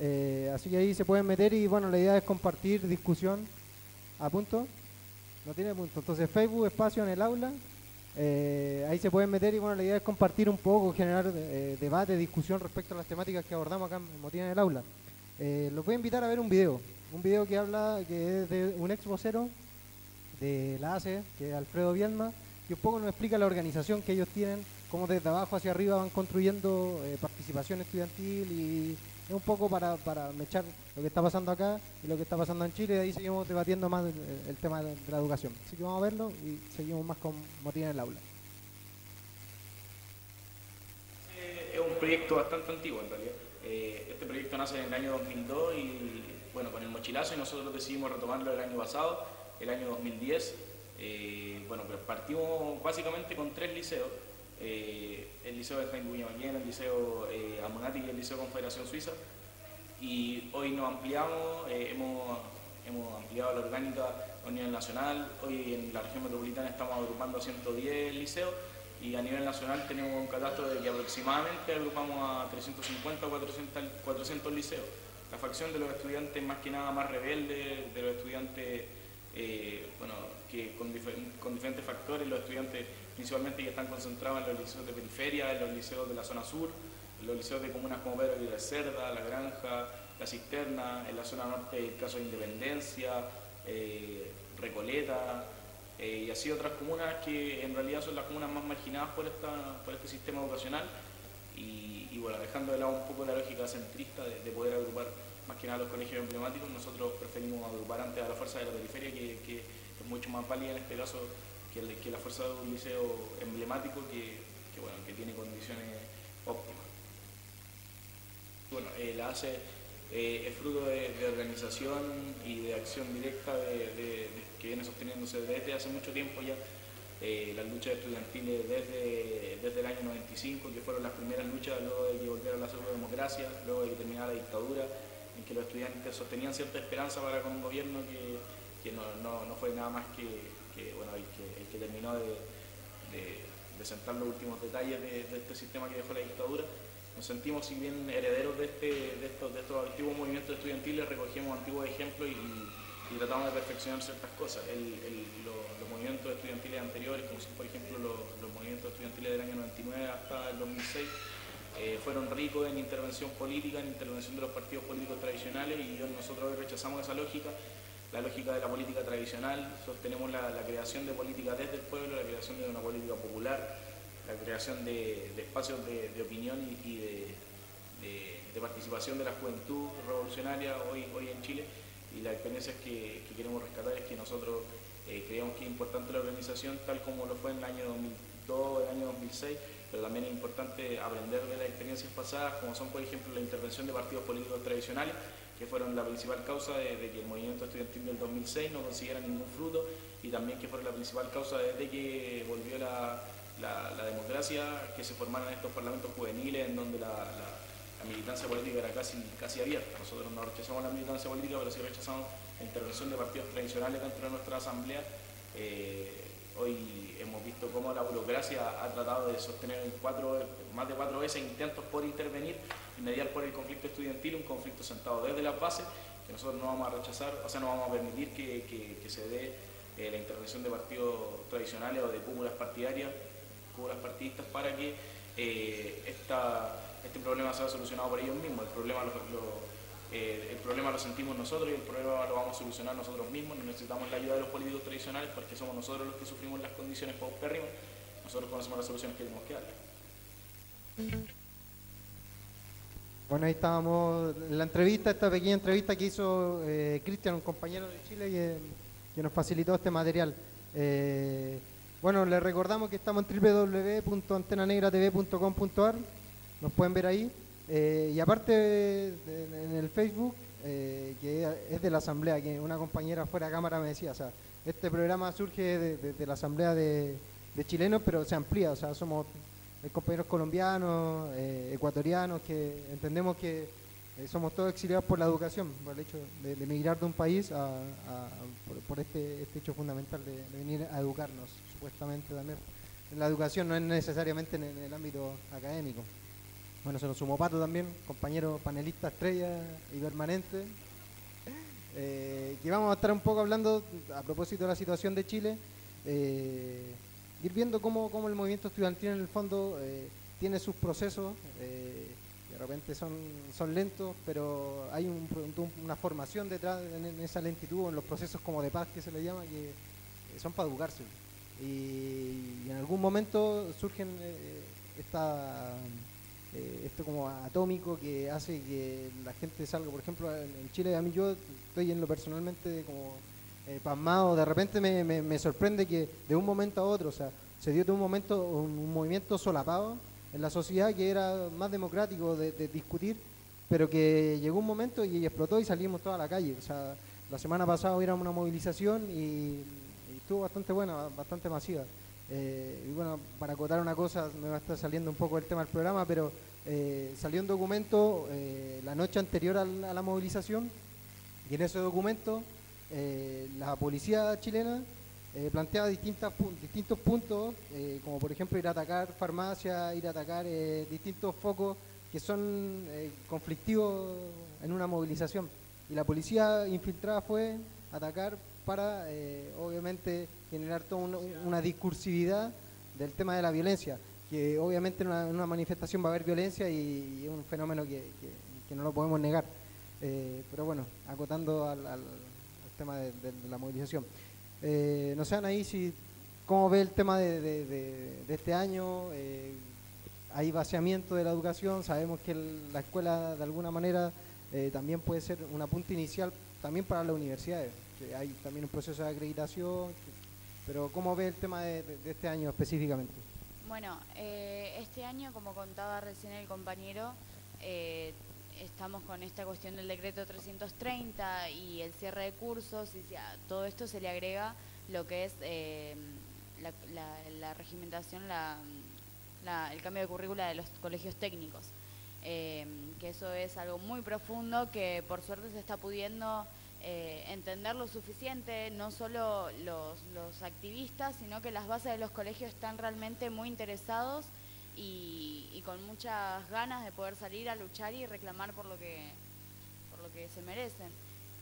eh, así que ahí se pueden meter y bueno, la idea es compartir discusión a punto. No tiene punto. Entonces Facebook, espacio en el aula, eh, ahí se pueden meter y bueno, la idea es compartir un poco, generar eh, debate, discusión respecto a las temáticas que abordamos acá en Motina en el Aula. Eh, los voy a invitar a ver un video, un video que habla, que es de un ex vocero de la ACE, que es Alfredo Bielma, y un poco nos explica la organización que ellos tienen, cómo desde abajo hacia arriba van construyendo participación estudiantil y es un poco para, para mechar lo que está pasando acá y lo que está pasando en Chile, y ahí seguimos debatiendo más el, tema de, la educación. Así que vamos a verlo y seguimos más con Motín en el aula. Eh, es un proyecto bastante antiguo en realidad. Eh, este proyecto nace en el año 2002 y bueno, con el mochilazo y nosotros decidimos retomarlo el año pasado, el año 2010. Eh, bueno, pues partimos básicamente con tres liceos eh, el Liceo de Jaime Buñamaquén, el Liceo eh, y el Liceo Confederación Suiza. Y hoy nos ampliamos, eh, hemos, hemos, ampliado la orgánica a nivel nacional. Hoy en la región metropolitana estamos agrupando a 110 liceos y a nivel nacional tenemos un catastro de que aproximadamente agrupamos a 350 o 400, 400 liceos. La facción de los estudiantes más que nada más rebeldes, de los estudiantes eh, bueno, que con, con diferentes factores, los estudiantes principalmente que están concentrados en los liceos de periferia, en los liceos de la zona sur, en los liceos de comunas como Pedro y la Cerda, La Granja, La Cisterna, en la zona norte el caso de Independencia, eh, Recoleta y así otras comunas que en realidad son las comunas más marginadas por, esta, por este sistema educacional. Y, bueno, dejando de lado un poco la lógica centrista de, poder agrupar más que nada los colegios emblemáticos, nosotros preferimos agrupar antes a la fuerza de la periferia que, que es mucho más válida en este caso que, que la fuerza de un liceo emblemático que, bueno, que tiene condiciones óptimas. Bueno, eh, la ACE eh, es fruto de, organización y de acción directa de, que viene sosteniéndose desde hace mucho tiempo ya. Eh, las luchas estudiantiles desde, desde el año 95, que fueron las primeras luchas luego de que volviera la democracia, luego de que terminara la dictadura, en que los estudiantes sostenían cierta esperanza para con un gobierno que, que no, no, fue nada más que, que terminó de, de, sentar los últimos detalles de, este sistema que dejó la dictadura. Nos sentimos, si bien herederos de, este, estos, antiguos movimientos estudiantiles, recogimos antiguos ejemplos y, tratamos de perfeccionar ciertas cosas. Los movimientos estudiantiles anteriores, como son por ejemplo los, los, movimientos estudiantiles del año 99 hasta el 2006, eh, fueron ricos en intervención política, en intervención de los partidos políticos tradicionales y nosotros hoy rechazamos esa lógica la lógica de la política tradicional, sostenemos la, creación de política desde el pueblo, la creación de una política popular, la creación de, espacios de, opinión y, de, participación de la juventud revolucionaria hoy, hoy en Chile. Y la experiencia que, queremos rescatar es que nosotros eh, creemos que es importante la organización tal como lo fue en el año 2002, el año 2006, pero también es importante aprender de las experiencias pasadas, como son por ejemplo la intervención de partidos políticos tradicionales, que fueron la principal causa de, que el movimiento estudiantil del 2006 no consiguiera ningún fruto y también que fueron la principal causa desde que volvió la, democracia, que se formaran estos parlamentos juveniles en donde la, militancia política era casi, casi abierta. Nosotros no rechazamos la militancia política, pero sí rechazamos la intervención de partidos tradicionales dentro de nuestra asamblea. Eh, hoy hemos visto cómo la burocracia ha tratado de sostener más de cuatro veces intentos por intervenir mediar por el conflicto estudiantil, un conflicto sentado desde las bases, que nosotros no vamos a rechazar, o sea, no vamos a permitir que, se dé eh, la intervención de partidos tradicionales o de cúmulas partidarias, cúmulas partidistas, para que eh, este problema sea solucionado por ellos mismos. El problema lo, eh, el problema lo sentimos nosotros y el problema lo vamos a solucionar nosotros mismos. No necesitamos la ayuda de los políticos tradicionales porque somos nosotros los que sufrimos las condiciones paupérrimas. Nosotros conocemos las soluciones que tenemos que darle. Bueno, ahí estábamos en la entrevista, esta pequeña entrevista que hizo eh, Cristian, un compañero de Chile, que, nos facilitó este material. Eh, bueno, les recordamos que estamos en www.antenanegratv.com.ar, nos pueden ver ahí. Eh, y aparte en el Facebook, que es de la Asamblea, que una compañera fuera de cámara me decía, o sea, este programa surge de, la Asamblea de, de chilenos, pero se amplía, o sea, somos compañeros colombianos, eh, ecuatorianos, que entendemos que eh, somos todos exiliados por la educación, por el hecho de, emigrar de un país por, este, este, hecho fundamental de, venir a educarnos, supuestamente también. La educación no es necesariamente en, el ámbito académico. Bueno, se nos sumó Pato también, compañero panelista estrella y permanente, eh, que vamos a estar un poco hablando a propósito de la situación de Chile ir viendo cómo, cómo el movimiento estudiantil en el fondo eh, tiene sus procesos, eh, de repente son, son lentos, pero hay una formación detrás en, esa lentitud, en los procesos como de paz que se le llama, que son para educarse. Y, en algún momento surgen eh, esto como atómico que hace que la gente salga, por ejemplo, en Chile, a mí yo estoy en lo personalmente como eh, pasmado. De repente me, me, sorprende que de un momento a otro, o sea, se dio de un momento un, movimiento solapado en la sociedad que era más democrático de, discutir, pero que llegó un momento y explotó y salimos toda la calle. O sea, la semana pasada hubiera una movilización y, estuvo bastante buena, bastante masiva. Eh, y bueno, para acotar una cosa, me va a estar saliendo un poco el tema del programa, pero eh, salió un documento eh, la noche anterior a la movilización y en ese documento eh, la policía chilena eh, planteaba distintas, distintos puntos, eh, como por ejemplo ir a atacar farmacias, ir a atacar distintos focos que son conflictivos en una movilización. Y la policía infiltrada fue atacar para, obviamente, generar toda una, discursividad del tema de la violencia, que obviamente en una, manifestación va a haber violencia y, es un fenómeno que, no lo podemos negar. pero bueno, acotando al tema de, la movilización. Eh, no sean ahí si cómo ve el tema de, este año. eh, hay vaciamiento de la educación, sabemos que la escuela de alguna manera eh, también puede ser una punta inicial también para las universidades, que hay también un proceso de acreditación, pero ¿cómo ve el tema de este año específicamente? Bueno, eh, este año, como contaba recién el compañero, eh, estamos con esta cuestión del decreto 330 y el cierre de cursos, y a todo esto se le agrega lo que es eh, la, la- la regimentación, la- el cambio de currícula de los colegios técnicos. Eh, que eso es algo muy profundo que por suerte se está pudiendo eh, entender lo suficiente, no solo los activistas, sino que las bases de los colegios están realmente muy interesados y, y con muchas ganas de poder salir a luchar y reclamar por lo que, por lo que se merecen.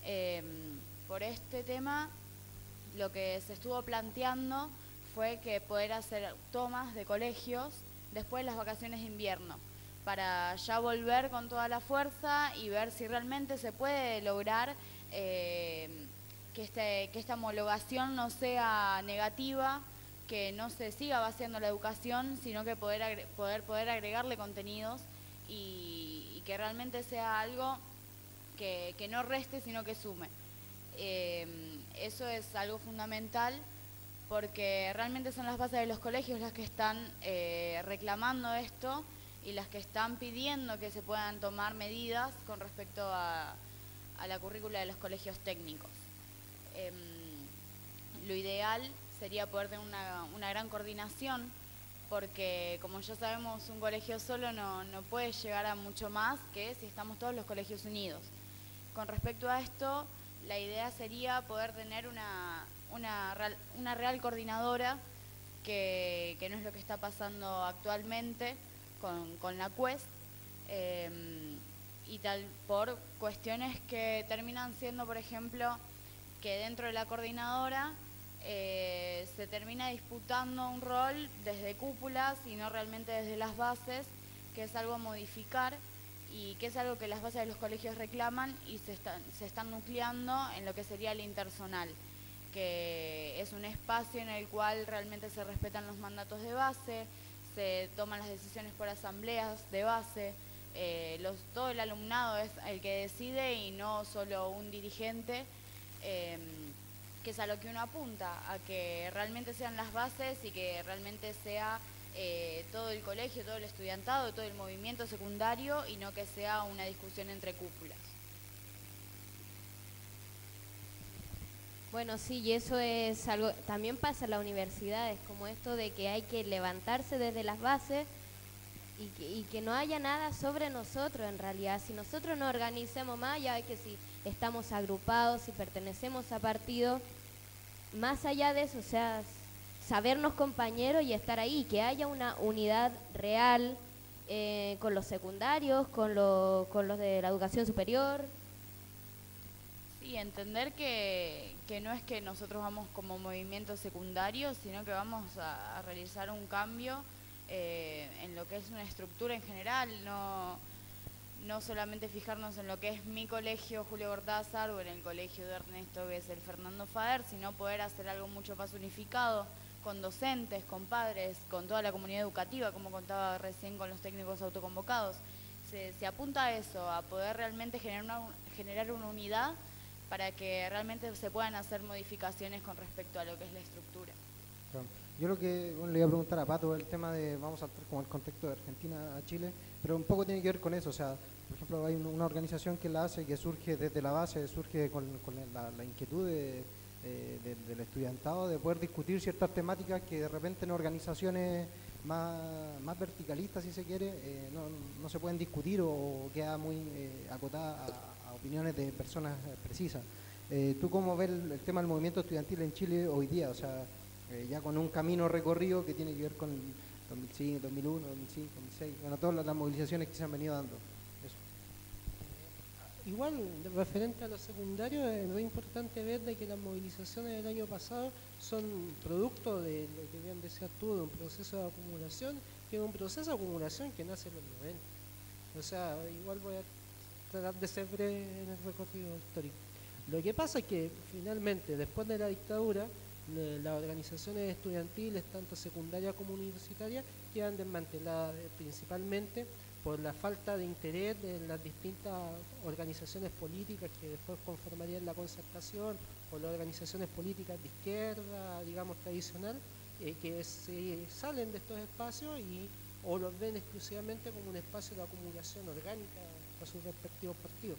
Eh, por este tema, lo que se estuvo planteando fue que poder hacer tomas de colegios después de las vacaciones de invierno, para ya volver con toda la fuerza y ver si realmente se puede lograr eh, que, este, que esta homologación no sea negativa, que no se siga vaciando la educación, sino que poder, agre- poder, poder agregarle contenidos y, y que realmente sea algo que, que no reste, sino que sume. Eh, eso es algo fundamental porque realmente son las bases de los colegios las que están eh, reclamando esto y las que están pidiendo que se puedan tomar medidas con respecto a, a la currícula de los colegios técnicos. Em, lo ideal sería poder tener una, una gran coordinación porque como ya sabemos un colegio solo no, no puede llegar a mucho más que si estamos todos los colegios unidos. Con respecto a esto, la idea sería poder tener una, una, real, una real coordinadora, que, que no es lo que está pasando actualmente con, con la Quest, eh, y tal por cuestiones que terminan siendo, por ejemplo, que dentro de la coordinadora eh, se termina disputando un rol desde cúpulas y no realmente desde las bases, que es algo a modificar y que es algo que las bases de los colegios reclaman y se están, se están nucleando en lo que sería el intersonal, que es un espacio en el cual realmente se respetan los mandatos de base, se toman las decisiones por asambleas de base, eh, todo el alumnado es el que decide y no solo un dirigente, eh, que es a lo que uno apunta, a que realmente sean las bases y que realmente sea eh, todo el colegio, todo el estudiantado, todo el movimiento secundario y no que sea una discusión entre cúpulas. Bueno, sí, y eso es algo, también pasa en las universidades, como esto de que hay que levantarse desde las bases y que, y que no haya nada sobre nosotros en realidad. Si nosotros no organicemos más, ya que si estamos agrupados, si pertenecemos a partidos, más allá de eso, o sea, sabernos compañeros y estar ahí, que haya una unidad real eh, con los secundarios, con, lo- con los de la educación superior. Sí, entender que, que no es que nosotros vamos como movimiento secundario, sino que vamos a realizar un cambio eh, en lo que es una estructura en general, no, no solamente fijarnos en lo que es mi colegio Julio Cortázar o en el colegio de Ernesto que es el Fernando Fader, sino poder hacer algo mucho más unificado con docentes, con padres, con toda la comunidad educativa, como contaba recién con los técnicos autoconvocados. Se, se apunta a eso, a poder realmente generar una, generar una unidad para que realmente se puedan hacer modificaciones con respecto a lo que es la estructura. Yo lo que le iba a preguntar a Pato el tema de, vamos a saltar como el contexto de Argentina a Chile, pero un poco tiene que ver con eso, o sea, por ejemplo, hay un- una organización que la hace, que surge desde la base, surge con, la, inquietud de- eh, del, estudiantado de poder discutir ciertas temáticas que de repente en organizaciones más, verticalistas, si se quiere, eh, no, se pueden discutir o queda muy eh, acotada a, opiniones de personas eh, precisas. Eh, ¿Tú cómo ves el tema del movimiento estudiantil en Chile hoy día? O sea, eh, ya con un camino recorrido que tiene que ver con 2005, 2001, 2005, 2006, bueno, todas las, movilizaciones que se han venido dando. Eso. Igual, de- referente a lo secundario, es muy importante ver de que las movilizaciones del año pasado son producto de lo que bien decías tú, de un proceso de acumulación, que es un proceso de acumulación que nace en los 90. O sea, igual voy a tratar de ser breve en el recorrido histórico. Lo que pasa es que finalmente, después de la dictadura, eh, las organizaciones estudiantiles, tanto secundarias como universitarias, quedan desmanteladas eh, principalmente por la falta de interés de las distintas organizaciones políticas que después conformarían la concertación o las organizaciones políticas de izquierda, digamos, tradicional, eh, que se salen de estos espacios y o los ven exclusivamente como un espacio de acumulación orgánica a sus respectivos partidos.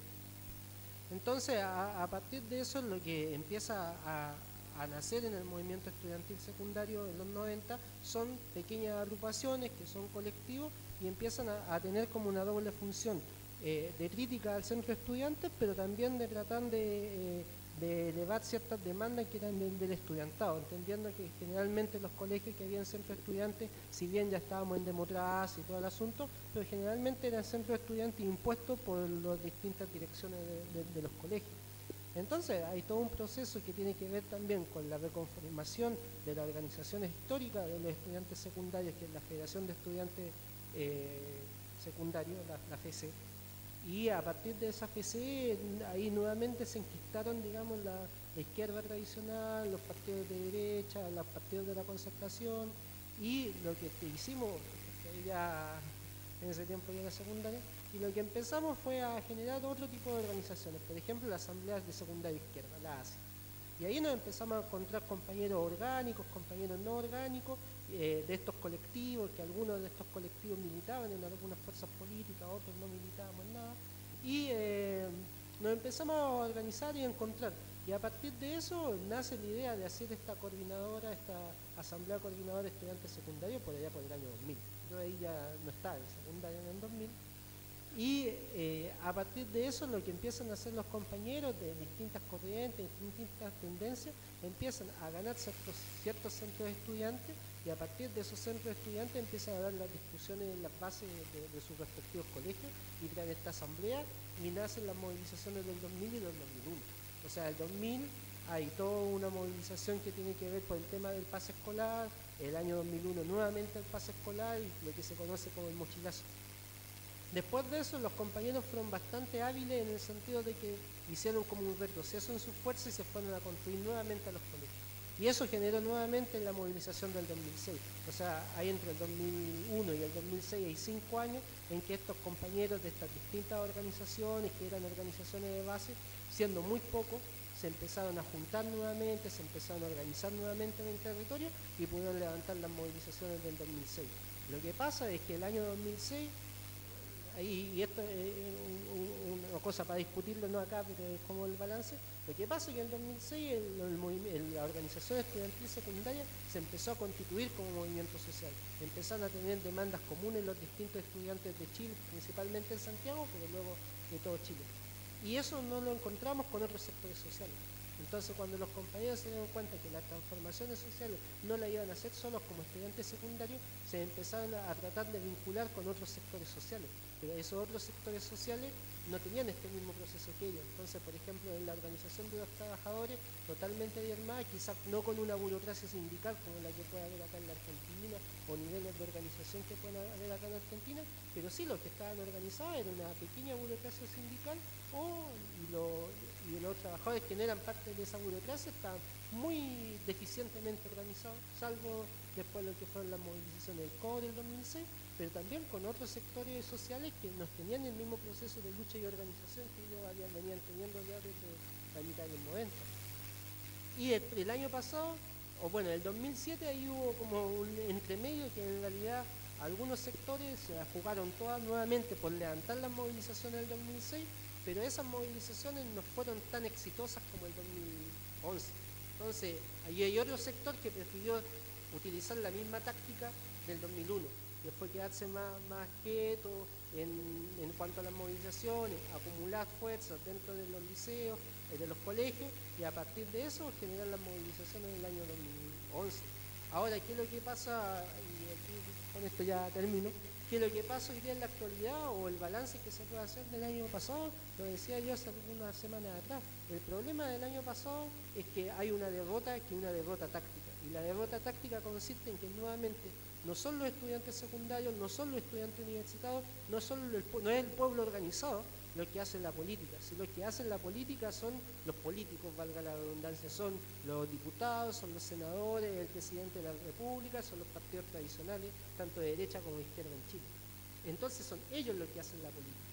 Entonces, a, a partir de eso, lo que empieza a, a nacer en el movimiento estudiantil secundario en los 90 son pequeñas agrupaciones que son colectivos y empiezan a, tener como una doble función eh, de crítica al centro de estudiantes, pero también de tratar de, eh, elevar ciertas demandas que eran del, estudiantado, entendiendo que generalmente los colegios que habían centro estudiantes, si bien ya estábamos en democracia y todo el asunto, pero generalmente eran centros estudiantes impuestos por las distintas direcciones de los colegios. Entonces hay todo un proceso que tiene que ver también con la reconformación de las organizaciones históricas de los estudiantes secundarios, que es la Federación de Estudiantes eh, Secundarios, la, la, FEC. Y a partir de esa FEC, ahí nuevamente se enquistaron, digamos, la, izquierda tradicional, los partidos de derecha, los partidos de la concertación, y lo que hicimos, que ya en ese tiempo ya era secundaria, y lo que empezamos fue a generar otro tipo de organizaciones, por ejemplo la Asamblea de Secundaria Izquierda, la ASI. Y ahí nos empezamos a encontrar compañeros orgánicos, compañeros no orgánicos, eh, de estos colectivos, que algunos de estos colectivos militaban en algunas fuerzas políticas, otros no militábamos en nada. Y eh, nos empezamos a organizar y a encontrar. Y a partir de eso nace la idea de hacer esta coordinadora, esta asamblea coordinadora de estudiantes secundarios por allá por el año 2000. Yo ahí ya no estaba en secundaria en el 2000 y eh, a partir de eso lo que empiezan a hacer los compañeros de distintas corrientes, distintas tendencias, empiezan a ganar ciertos, ciertos centros de estudiantes y a partir de esos centros de estudiantes empiezan a dar las discusiones en las bases de, sus respectivos colegios y crean esta asamblea y nacen las movilizaciones del 2000 y del 2001. O sea, el 2000 hay toda una movilización que tiene que ver con el tema del pase escolar, el año 2001 nuevamente el pase escolar y lo que se conoce como el mochilazo. Después de eso, los compañeros fueron bastante hábiles en el sentido de que hicieron como un retroceso en sus fuerzas y se fueron a construir nuevamente a los colegios. Y eso generó nuevamente la movilización del 2006. O sea, hay entre el 2001 y el 2006 hay cinco años en que estos compañeros de estas distintas organizaciones, que eran organizaciones de base, siendo muy pocos, se empezaron a juntar nuevamente, se empezaron a organizar nuevamente en el territorio y pudieron levantar las movilizaciones del 2006. Lo que pasa es que el año 2006 y, esto es una cosa para discutirlo no acá, pero es como el balance. Lo que pasa es que en 2006 la organización estudiantil secundaria se empezó a constituir como movimiento social. Empezaron a tener demandas comunes los distintos estudiantes de Chile, principalmente en Santiago, pero luego de todo Chile. Y eso no lo encontramos con otros sectores sociales. Entonces, cuando los compañeros se dieron cuenta que las transformaciones sociales no la iban a hacer solos como estudiantes secundarios, se empezaron a tratar de vincular con otros sectores sociales pero esos otros sectores sociales no tenían este mismo proceso que ellos. Entonces, por ejemplo, en la organización de los trabajadores, totalmente diezmada, quizás no con una burocracia sindical como la que puede haber acá en la Argentina, o niveles de organización que pueden haber acá en Argentina, pero sí los que estaban organizados era una pequeña burocracia sindical, o y, los trabajadores que no eran parte de esa burocracia estaban muy deficientemente organizados, salvo después de lo que fueron las movilizaciones del CODE del 2006, pero también con otros sectores sociales que nos tenían el mismo proceso de lucha y organización que ellos venían teniendo ya desde la mitad de los 90. Y el, año pasado, o bueno, el 2007 ahí hubo como un entremedio que en realidad algunos sectores se jugaron todas nuevamente por levantar las movilizaciones del 2006, pero esas movilizaciones no fueron tan exitosas como el 2011. Entonces, ahí hay otro sector que prefirió utilizar la misma táctica del 2001 que fue quedarse más, quieto en, en, cuanto a las movilizaciones, acumular fuerzas dentro de los liceos, eh, de los colegios, y a partir de eso generar las movilizaciones del año 2011. Ahora, ¿qué es lo que pasa? Y aquí con esto ya termino. ¿Qué es lo que pasa hoy día en la actualidad o el balance que se puede hacer del año pasado? Lo decía yo hace algunas semanas atrás. El problema del año pasado es que hay una derrota que una derrota táctica. Y la derrota táctica consiste en que nuevamente no son los estudiantes secundarios, no son los estudiantes universitarios, no, son no es el pueblo organizado lo que hace la política. Si lo que hacen la política son los políticos, valga la redundancia, son los diputados, son los senadores, el presidente de la República, son los partidos tradicionales, tanto de derecha como de izquierda en Chile. Entonces son ellos los que hacen la política.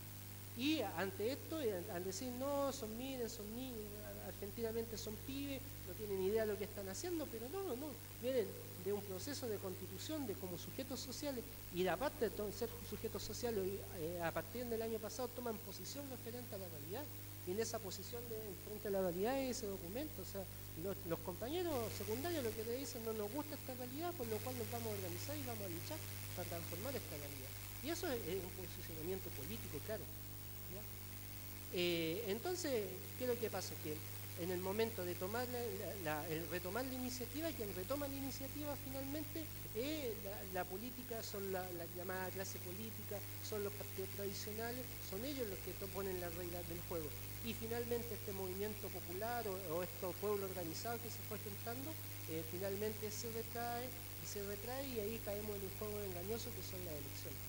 Y ante esto, al decir, no, son miren, son niños, argentinamente son pibes, no tienen idea de lo que están haciendo, pero no, no, vienen de un proceso de constitución de como sujetos sociales y de aparte de ser sujetos sociales, eh, a partir del año pasado toman posición referente a la realidad. Y en esa posición de, frente a la realidad es ese documento. O sea, los, compañeros secundarios lo que le dicen no nos gusta esta realidad, por lo cual nos vamos a organizar y vamos a luchar para transformar esta realidad. Y eso es, un posicionamiento político, claro. Eh, entonces, ¿qué es lo que pasa? Que en el momento de tomar la, el retomar la iniciativa, quien retoma la iniciativa finalmente es la, política, son la, llamada clase política, son los partidos tradicionales, son ellos los que ponen las reglas del juego. Y finalmente este movimiento popular o, este pueblo organizado que se fue juntando, eh, finalmente se retrae y se retrae y ahí caemos en un juego engañoso que son las elecciones.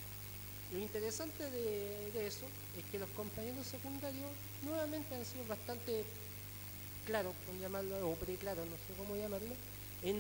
Lo interesante de eso es que los compañeros secundarios nuevamente han sido bastante claro, con llamarlo, o preclaro, no sé cómo llamarlo, en,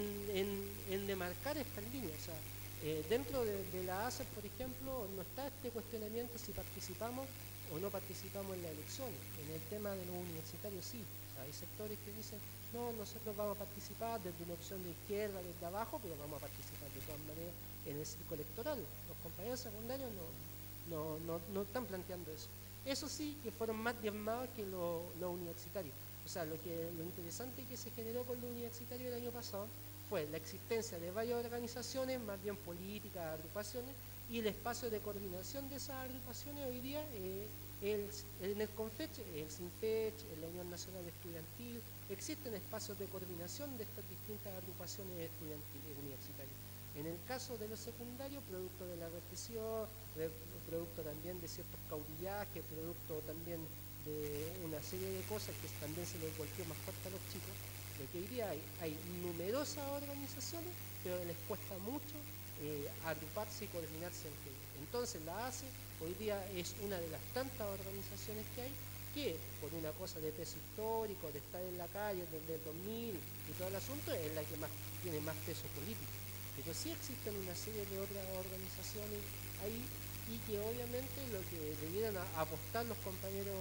en, demarcar estas líneas. O sea, eh, dentro de, la ACE, por ejemplo, no está este cuestionamiento si participamos o no participamos en la elección. En el tema de los universitarios sí. hay sectores que dicen, no, nosotros vamos a participar desde una opción de izquierda, desde abajo, pero vamos a participar de todas maneras en el círculo electoral. Los compañeros secundarios no, no, no, están planteando eso. Eso sí, que fueron más diezmados que los universitarios. O sea, lo, que, lo interesante que se generó con lo universitario el año pasado fue la existencia de varias organizaciones, más bien políticas, agrupaciones, y el espacio de coordinación de esas agrupaciones hoy día eh, en el CONFECH, el SINFECH, la Unión Nacional Estudiantil, existen espacios de coordinación de estas distintas agrupaciones estudiantiles universitarias. En el caso de los secundarios, producto de la represión, producto también de ciertos caudillajes, producto también de una serie de cosas que también se les golpeó más fuerte a los chicos, de que hoy día hay, hay numerosas organizaciones, pero les cuesta mucho eh, agruparse y coordinarse entre ellos. Entonces la ACE hoy día es una de las tantas organizaciones que hay que por una cosa de peso histórico, de estar en la calle desde el 2000 y todo el asunto, es la que más tiene más peso político. Pero sí existen una serie de otras organizaciones ahí y que obviamente lo que debieran apostar los compañeros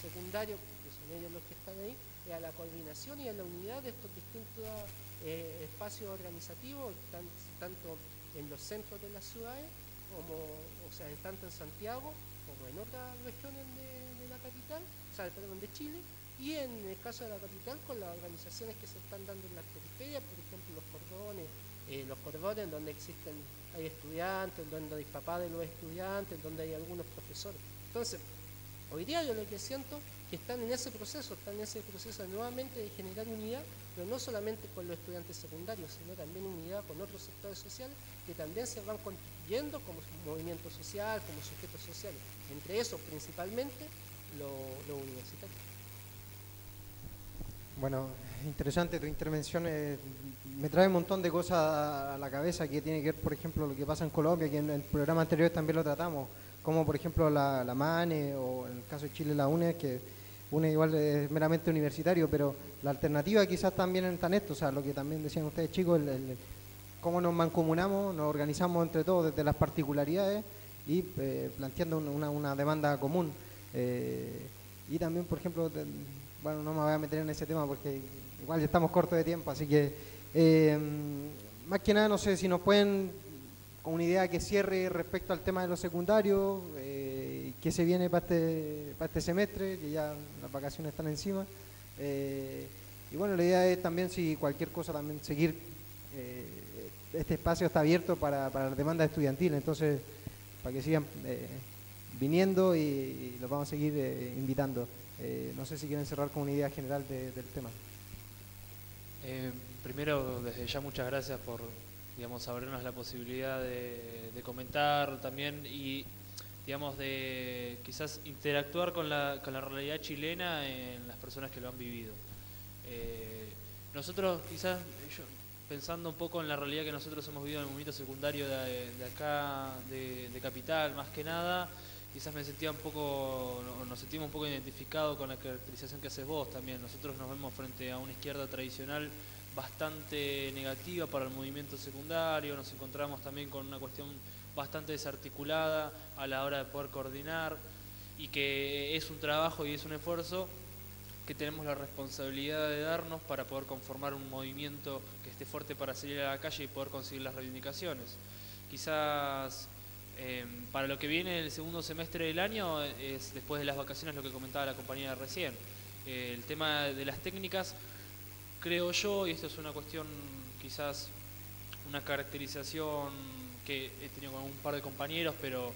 secundarios, que son ellos los que están ahí, es a la coordinación y a la unidad de estos distintos eh, espacios organizativos, tanto en los centros de las ciudades, como, o sea, tanto en Santiago como en otras regiones de, la capital, o sea, perdón, de Chile, y en el caso de la capital con las organizaciones que se están dando en la periferia, por ejemplo, los cordones, eh, los cordones donde existen hay estudiantes, donde hay papás de los estudiantes, donde hay algunos profesores. Entonces, hoy día yo lo que siento que están en ese proceso, están en ese proceso nuevamente de generar unidad, pero no solamente con los estudiantes secundarios, sino también unidad con otros sectores sociales que también se van constituyendo como movimiento social, como sujetos sociales. Entre esos, principalmente, los lo universitarios. Bueno, interesante tu intervención. Eh, me trae un montón de cosas a la cabeza que tiene que ver, por ejemplo, lo que pasa en Colombia, que en el programa anterior también lo tratamos, como por ejemplo la, MANE o en el caso de Chile la UNE, que UNE igual es meramente universitario, pero la alternativa quizás también está en esto, o sea, lo que también decían ustedes chicos, el, cómo nos mancomunamos, nos organizamos entre todos desde las particularidades y eh, planteando una, demanda común. Eh, y también, por ejemplo, bueno, no me voy a meter en ese tema porque igual ya estamos cortos de tiempo, así que eh, más que nada no sé si nos pueden, con una idea que cierre respecto al tema de los secundarios, eh, que se viene para este, para este semestre, que ya las vacaciones están encima. Eh, y bueno, la idea es también si cualquier cosa también seguir, eh, este espacio está abierto para, para la demanda estudiantil, entonces para que sigan viniendo y, los vamos a seguir invitando. Eh, no sé si quieren cerrar con una idea general del tema. Eh, primero, desde ya muchas gracias por digamos, abrirnos la posibilidad de, comentar también y digamos, de quizás interactuar con la, realidad chilena en las personas que lo han vivido. Eh, nosotros quizás, pensando un poco en la realidad que nosotros hemos vivido en el movimiento secundario de, acá, de, Capital, más que nada, quizás me sentía un poco, no- nos sentimos un poco identificados con la caracterización que haces vos también. Nosotros nos vemos frente a una izquierda tradicional bastante negativa para el movimiento secundario, nos encontramos también con una cuestión bastante desarticulada a la hora de poder coordinar y que es un trabajo y es un esfuerzo que tenemos la responsabilidad de darnos para poder conformar un movimiento que esté fuerte para salir a la calle y poder conseguir las reivindicaciones. Quizás eh, para lo que viene el segundo semestre del año es después de las vacaciones lo que comentaba la compañera recién. Eh, el tema de las técnicas, creo yo, y esto es una cuestión quizás una caracterización que he tenido con un par de compañeros, pero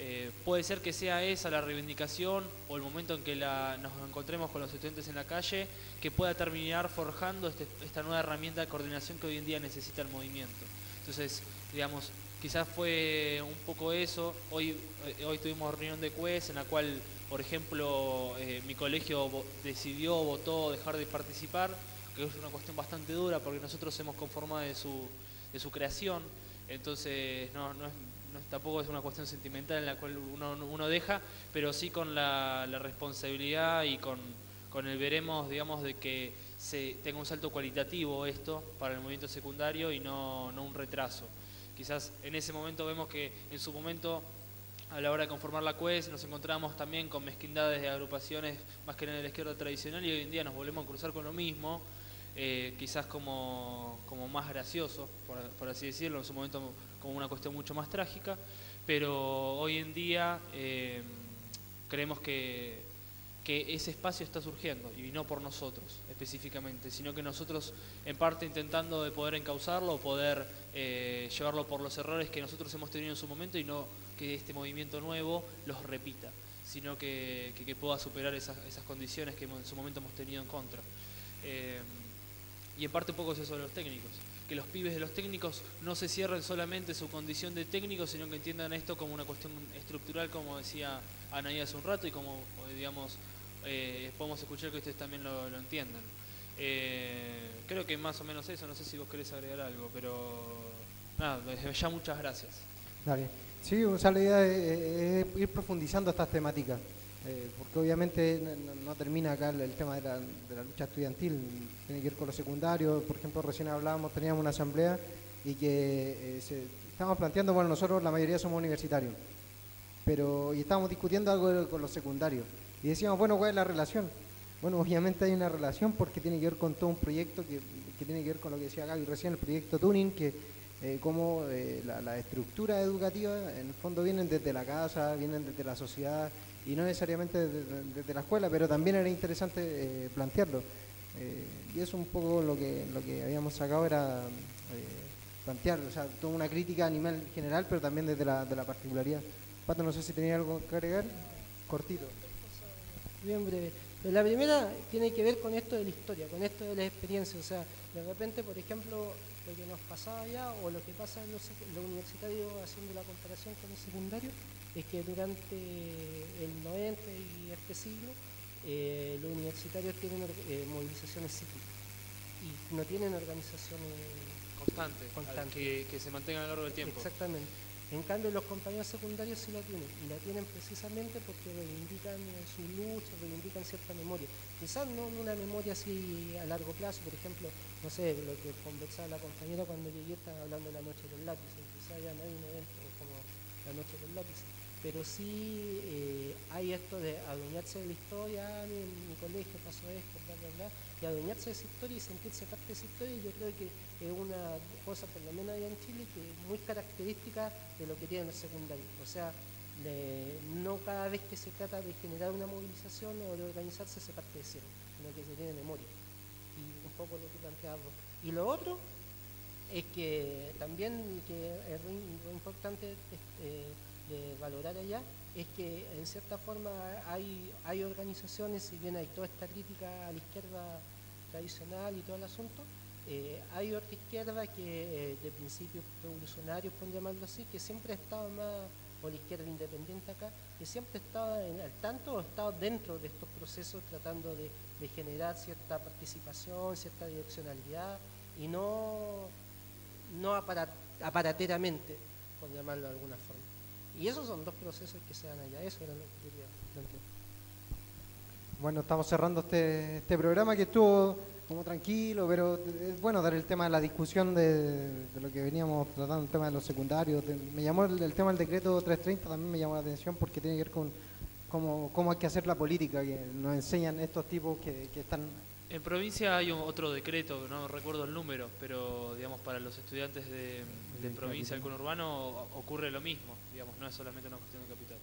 eh, puede ser que sea esa la reivindicación o el momento en que la- nos encontremos con los estudiantes en la calle que pueda terminar forjando este- esta nueva herramienta de coordinación que hoy en día necesita el movimiento. Entonces, digamos, quizás fue un poco eso. Hoy, eh, hoy tuvimos reunión de CUES en la cual, por ejemplo, eh, mi colegio decidió, votó dejar de participar, que es una cuestión bastante dura porque nosotros hemos conformado de su, de su creación. Entonces, no, no es, no es- tampoco es una cuestión sentimental en la cual uno, uno deja, pero sí con la, la responsabilidad y con, con el veremos, digamos, de que se tenga un salto cualitativo esto para el movimiento secundario y no, no un retraso. Quizás en ese momento vemos que en su momento a la hora de conformar la CUES nos encontramos también con mezquindades de agrupaciones más que de la izquierda tradicional y hoy en día nos volvemos a cruzar con lo mismo, eh, quizás como, como más gracioso, por, así decirlo, en su momento como una cuestión mucho más trágica, pero hoy en día eh, creemos que, que ese espacio está surgiendo y no por nosotros específicamente, sino que nosotros en parte intentando de poder encauzarlo poder eh, llevarlo por los errores que nosotros hemos tenido en su momento y no que este movimiento nuevo los repita, sino que, pueda superar esas, condiciones que en su momento hemos tenido en contra. Eh, y en parte un poco es eso de los técnicos, que los pibes de los técnicos no se cierren solamente su condición de técnicos, sino que entiendan esto como una cuestión estructural, como decía Anaí hace un rato, y como, eh, digamos, eh, podemos escuchar que ustedes también lo, lo entiendan. Eh, creo que más o menos eso, no sé si vos querés agregar algo, pero nada, ya muchas gracias. Dale. Sí, o sea, la idea es, es ir profundizando estas temáticas, eh, porque obviamente no, no- termina acá el, el tema de la, de la lucha estudiantil, tiene que ir con lo secundario, por ejemplo, recién hablábamos, teníamos una asamblea y que eh, se, estábamos planteando, bueno, nosotros la mayoría somos universitarios, pero y estábamos discutiendo algo con los secundarios y decíamos, bueno, ¿cuál es la relación? Bueno, obviamente hay una relación porque tiene que ver con todo un proyecto que, que tiene que ver con lo que decía Gaby recién, el proyecto Tuning, que eh, cómo eh, la, estructura educativa en el fondo vienen desde la casa, vienen desde la sociedad y no necesariamente desde, la escuela, pero también era interesante eh, plantearlo. Eh, y eso un poco lo que, lo que habíamos sacado era eh, plantear, o sea, toda una crítica a nivel general, pero también desde la, de la particularidad. Pato, no sé si tenía algo que agregar, cortito. Bien breve. La primera tiene que ver con esto de la historia, con esto de la experiencia. O sea, de repente, por ejemplo, lo que nos pasaba allá o lo que pasa en los, los universitarios haciendo la comparación con el secundario es que durante el 90 y este siglo eh, los universitarios tienen eh, movilizaciones cíclicas y no tienen organizaciones Constante, constantes. que, que se mantengan a lo largo del tiempo. Exactamente. En cambio, los compañeros secundarios sí la tienen, y la tienen precisamente porque reivindican su lucha, reivindican cierta memoria. Quizás no una memoria así a largo plazo, por ejemplo, no sé, lo que conversaba la compañera cuando llegué estaba hablando de la noche de los lápices, quizás ya no hay un evento como la noche de los lápices, pero sí eh, hay esto de adueñarse de la historia, ah, mi, mi colegio pasó esto, bla, bla, bla, y adueñarse de esa historia y sentirse parte de esa historia, yo creo que es una cosa, por lo menos allá en Chile, que es muy característica de lo que tienen los secundarios. O sea, no cada vez que se trata de generar una movilización o de organizarse se parte de cero, sino que se tiene memoria. Y un poco lo que planteaba. Y lo otro es que también que es muy, importante este, de valorar allá es que en cierta forma hay, hay organizaciones, si bien hay toda esta crítica a la izquierda tradicional y todo el asunto, eh, hay otra izquierda que eh, de principios revolucionarios, por llamarlo así, que siempre ha estado más, o la izquierda independiente acá, que siempre ha estado en- al tanto o ha estado dentro de estos procesos tratando de, de generar cierta participación, cierta direccionalidad y no, no apara- aparateramente, por llamarlo de alguna forma. Y esos son dos procesos que se dan allá, eso era lo que quería plantear. Bueno, estamos cerrando este, este programa que estuvo como tranquilo, pero es bueno dar el tema de la discusión de, lo que veníamos tratando, el tema de los secundarios. de- me llamó el, el tema del decreto 330, también me llamó la atención porque tiene que ver con cómo, cómo hay que hacer la política, que nos enseñan estos tipos que, que están... En provincia hay un- otro decreto, no recuerdo el número, pero digamos para los estudiantes de, de provincia del conurbano ocurre lo mismo, digamos, no es solamente una cuestión de capital.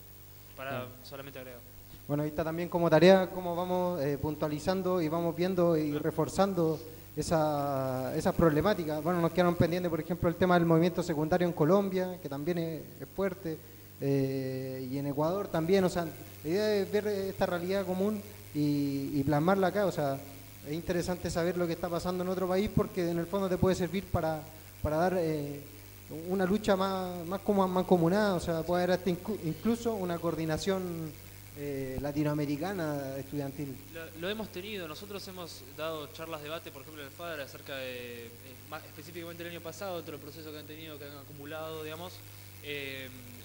Para solamente agregar. Bueno, ahí está también como tarea cómo vamos eh, puntualizando y vamos viendo y reforzando esa, esas problemáticas. Bueno, nos quedaron pendientes, por ejemplo, el tema del movimiento secundario en Colombia, que también es, es fuerte, eh, y en Ecuador también. O sea, la idea es ver esta realidad común y, y plasmarla acá. O sea, es interesante saber lo que está pasando en otro país porque en el fondo te puede servir para, para dar eh, una lucha más, más como mancomunada. O sea, puede haber hasta inclu- incluso una coordinación eh, latinoamericana estudiantil. Lo, hemos tenido, nosotros hemos dado charlas, debate, por ejemplo, en el FADER acerca de, eh, específicamente el año pasado, otro proceso que han tenido, que han acumulado, digamos,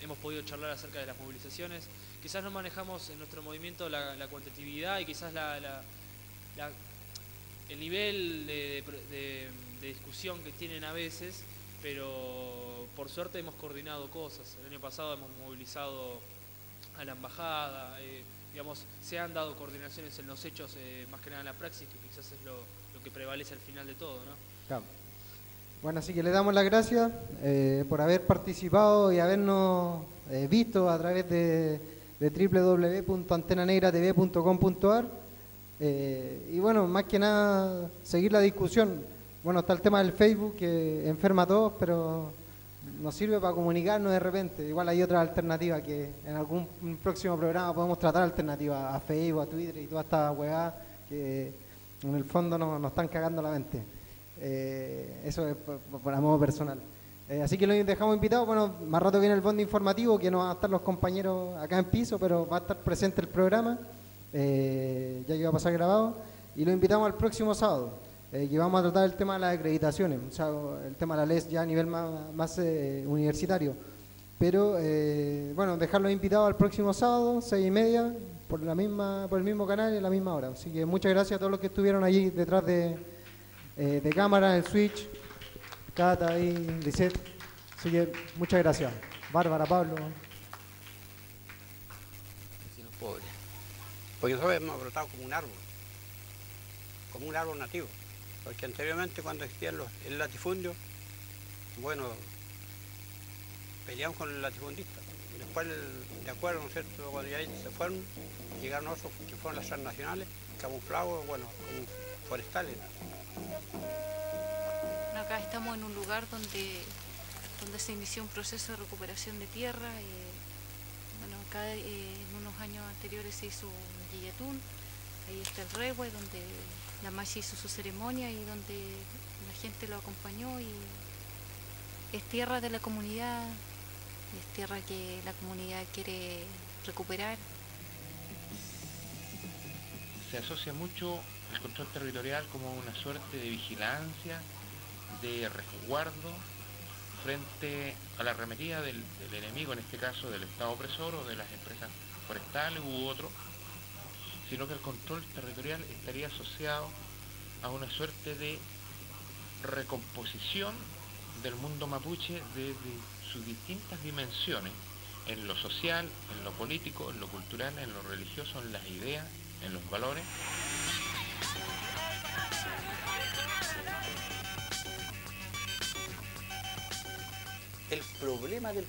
hemos podido charlar acerca de las movilizaciones. Quizás no manejamos en nuestro movimiento la, la cuantitatividad y quizás la- el nivel de, de- de discusión que tienen a veces, pero por suerte hemos coordinado cosas. El año pasado hemos movilizado a la embajada, eh, digamos, se han dado coordinaciones en los hechos, eh, más que nada en la praxis, que quizás es lo, que prevalece al final de todo, ¿no? Claro. Bueno, así que le damos las gracias eh, por haber participado y habernos eh, visto a través de, de www.antenanegratv.com.ar eh, y bueno, más que nada seguir la discusión. Bueno, está el tema del Facebook que enferma a todos, pero nos sirve para comunicarnos de repente. Igual hay otras alternativas que en algún próximo programa podemos tratar alternativas a Facebook, a Twitter y toda esta hueá que en el fondo nos, nos están cagando la mente. Eh, eso es por, por modo personal. Eh, así que los dejamos invitados. Bueno, más rato viene el bondi informativo, que no van a estar los compañeros acá en piso, pero va a estar presente el programa, eh, ya que va a pasar grabado. Y lo invitamos al próximo sábado, eh, que vamos a tratar el tema de las acreditaciones, o sea, el tema de la LES ya a nivel más, más eh, universitario. Pero, eh, bueno, dejarlos invitados al próximo sábado, seis y media, por, la misma, por el mismo canal y a la misma hora. Así que muchas gracias a todos los que estuvieron allí detrás de, eh, de cámara, el switch, Cata y Lisette. Así que muchas gracias. Bárbara, Pablo. Porque nosotros hemos brotado como un árbol, como un árbol nativo. Porque anteriormente cuando existían los, el latifundio, bueno, peleamos con el latifundista. Después, de acuerdo, ¿no es cierto? Cuando ya se fueron, llegaron otros que fueron las transnacionales, camuflados, bueno, como forestales. Acá estamos en un lugar donde, donde se inició un proceso de recuperación de tierra. eh, bueno, acá eh, en unos años anteriores se hizo guilletún. Ahí está el Rehue, donde la Machi hizo su ceremonia y donde la gente lo acompañó. Y es tierra de la comunidad, es tierra que la comunidad quiere recuperar. se asocia mucho el control territorial como una suerte de vigilancia, de resguardo frente a la arremetida del, del enemigo, en este caso del Estado opresor o de las empresas forestales u otro, sino que el control territorial estaría asociado a una suerte de recomposición del mundo mapuche desde sus distintas dimensiones, en lo social, en lo político, en lo cultural, en lo religioso, en las ideas, en los valores. El problema del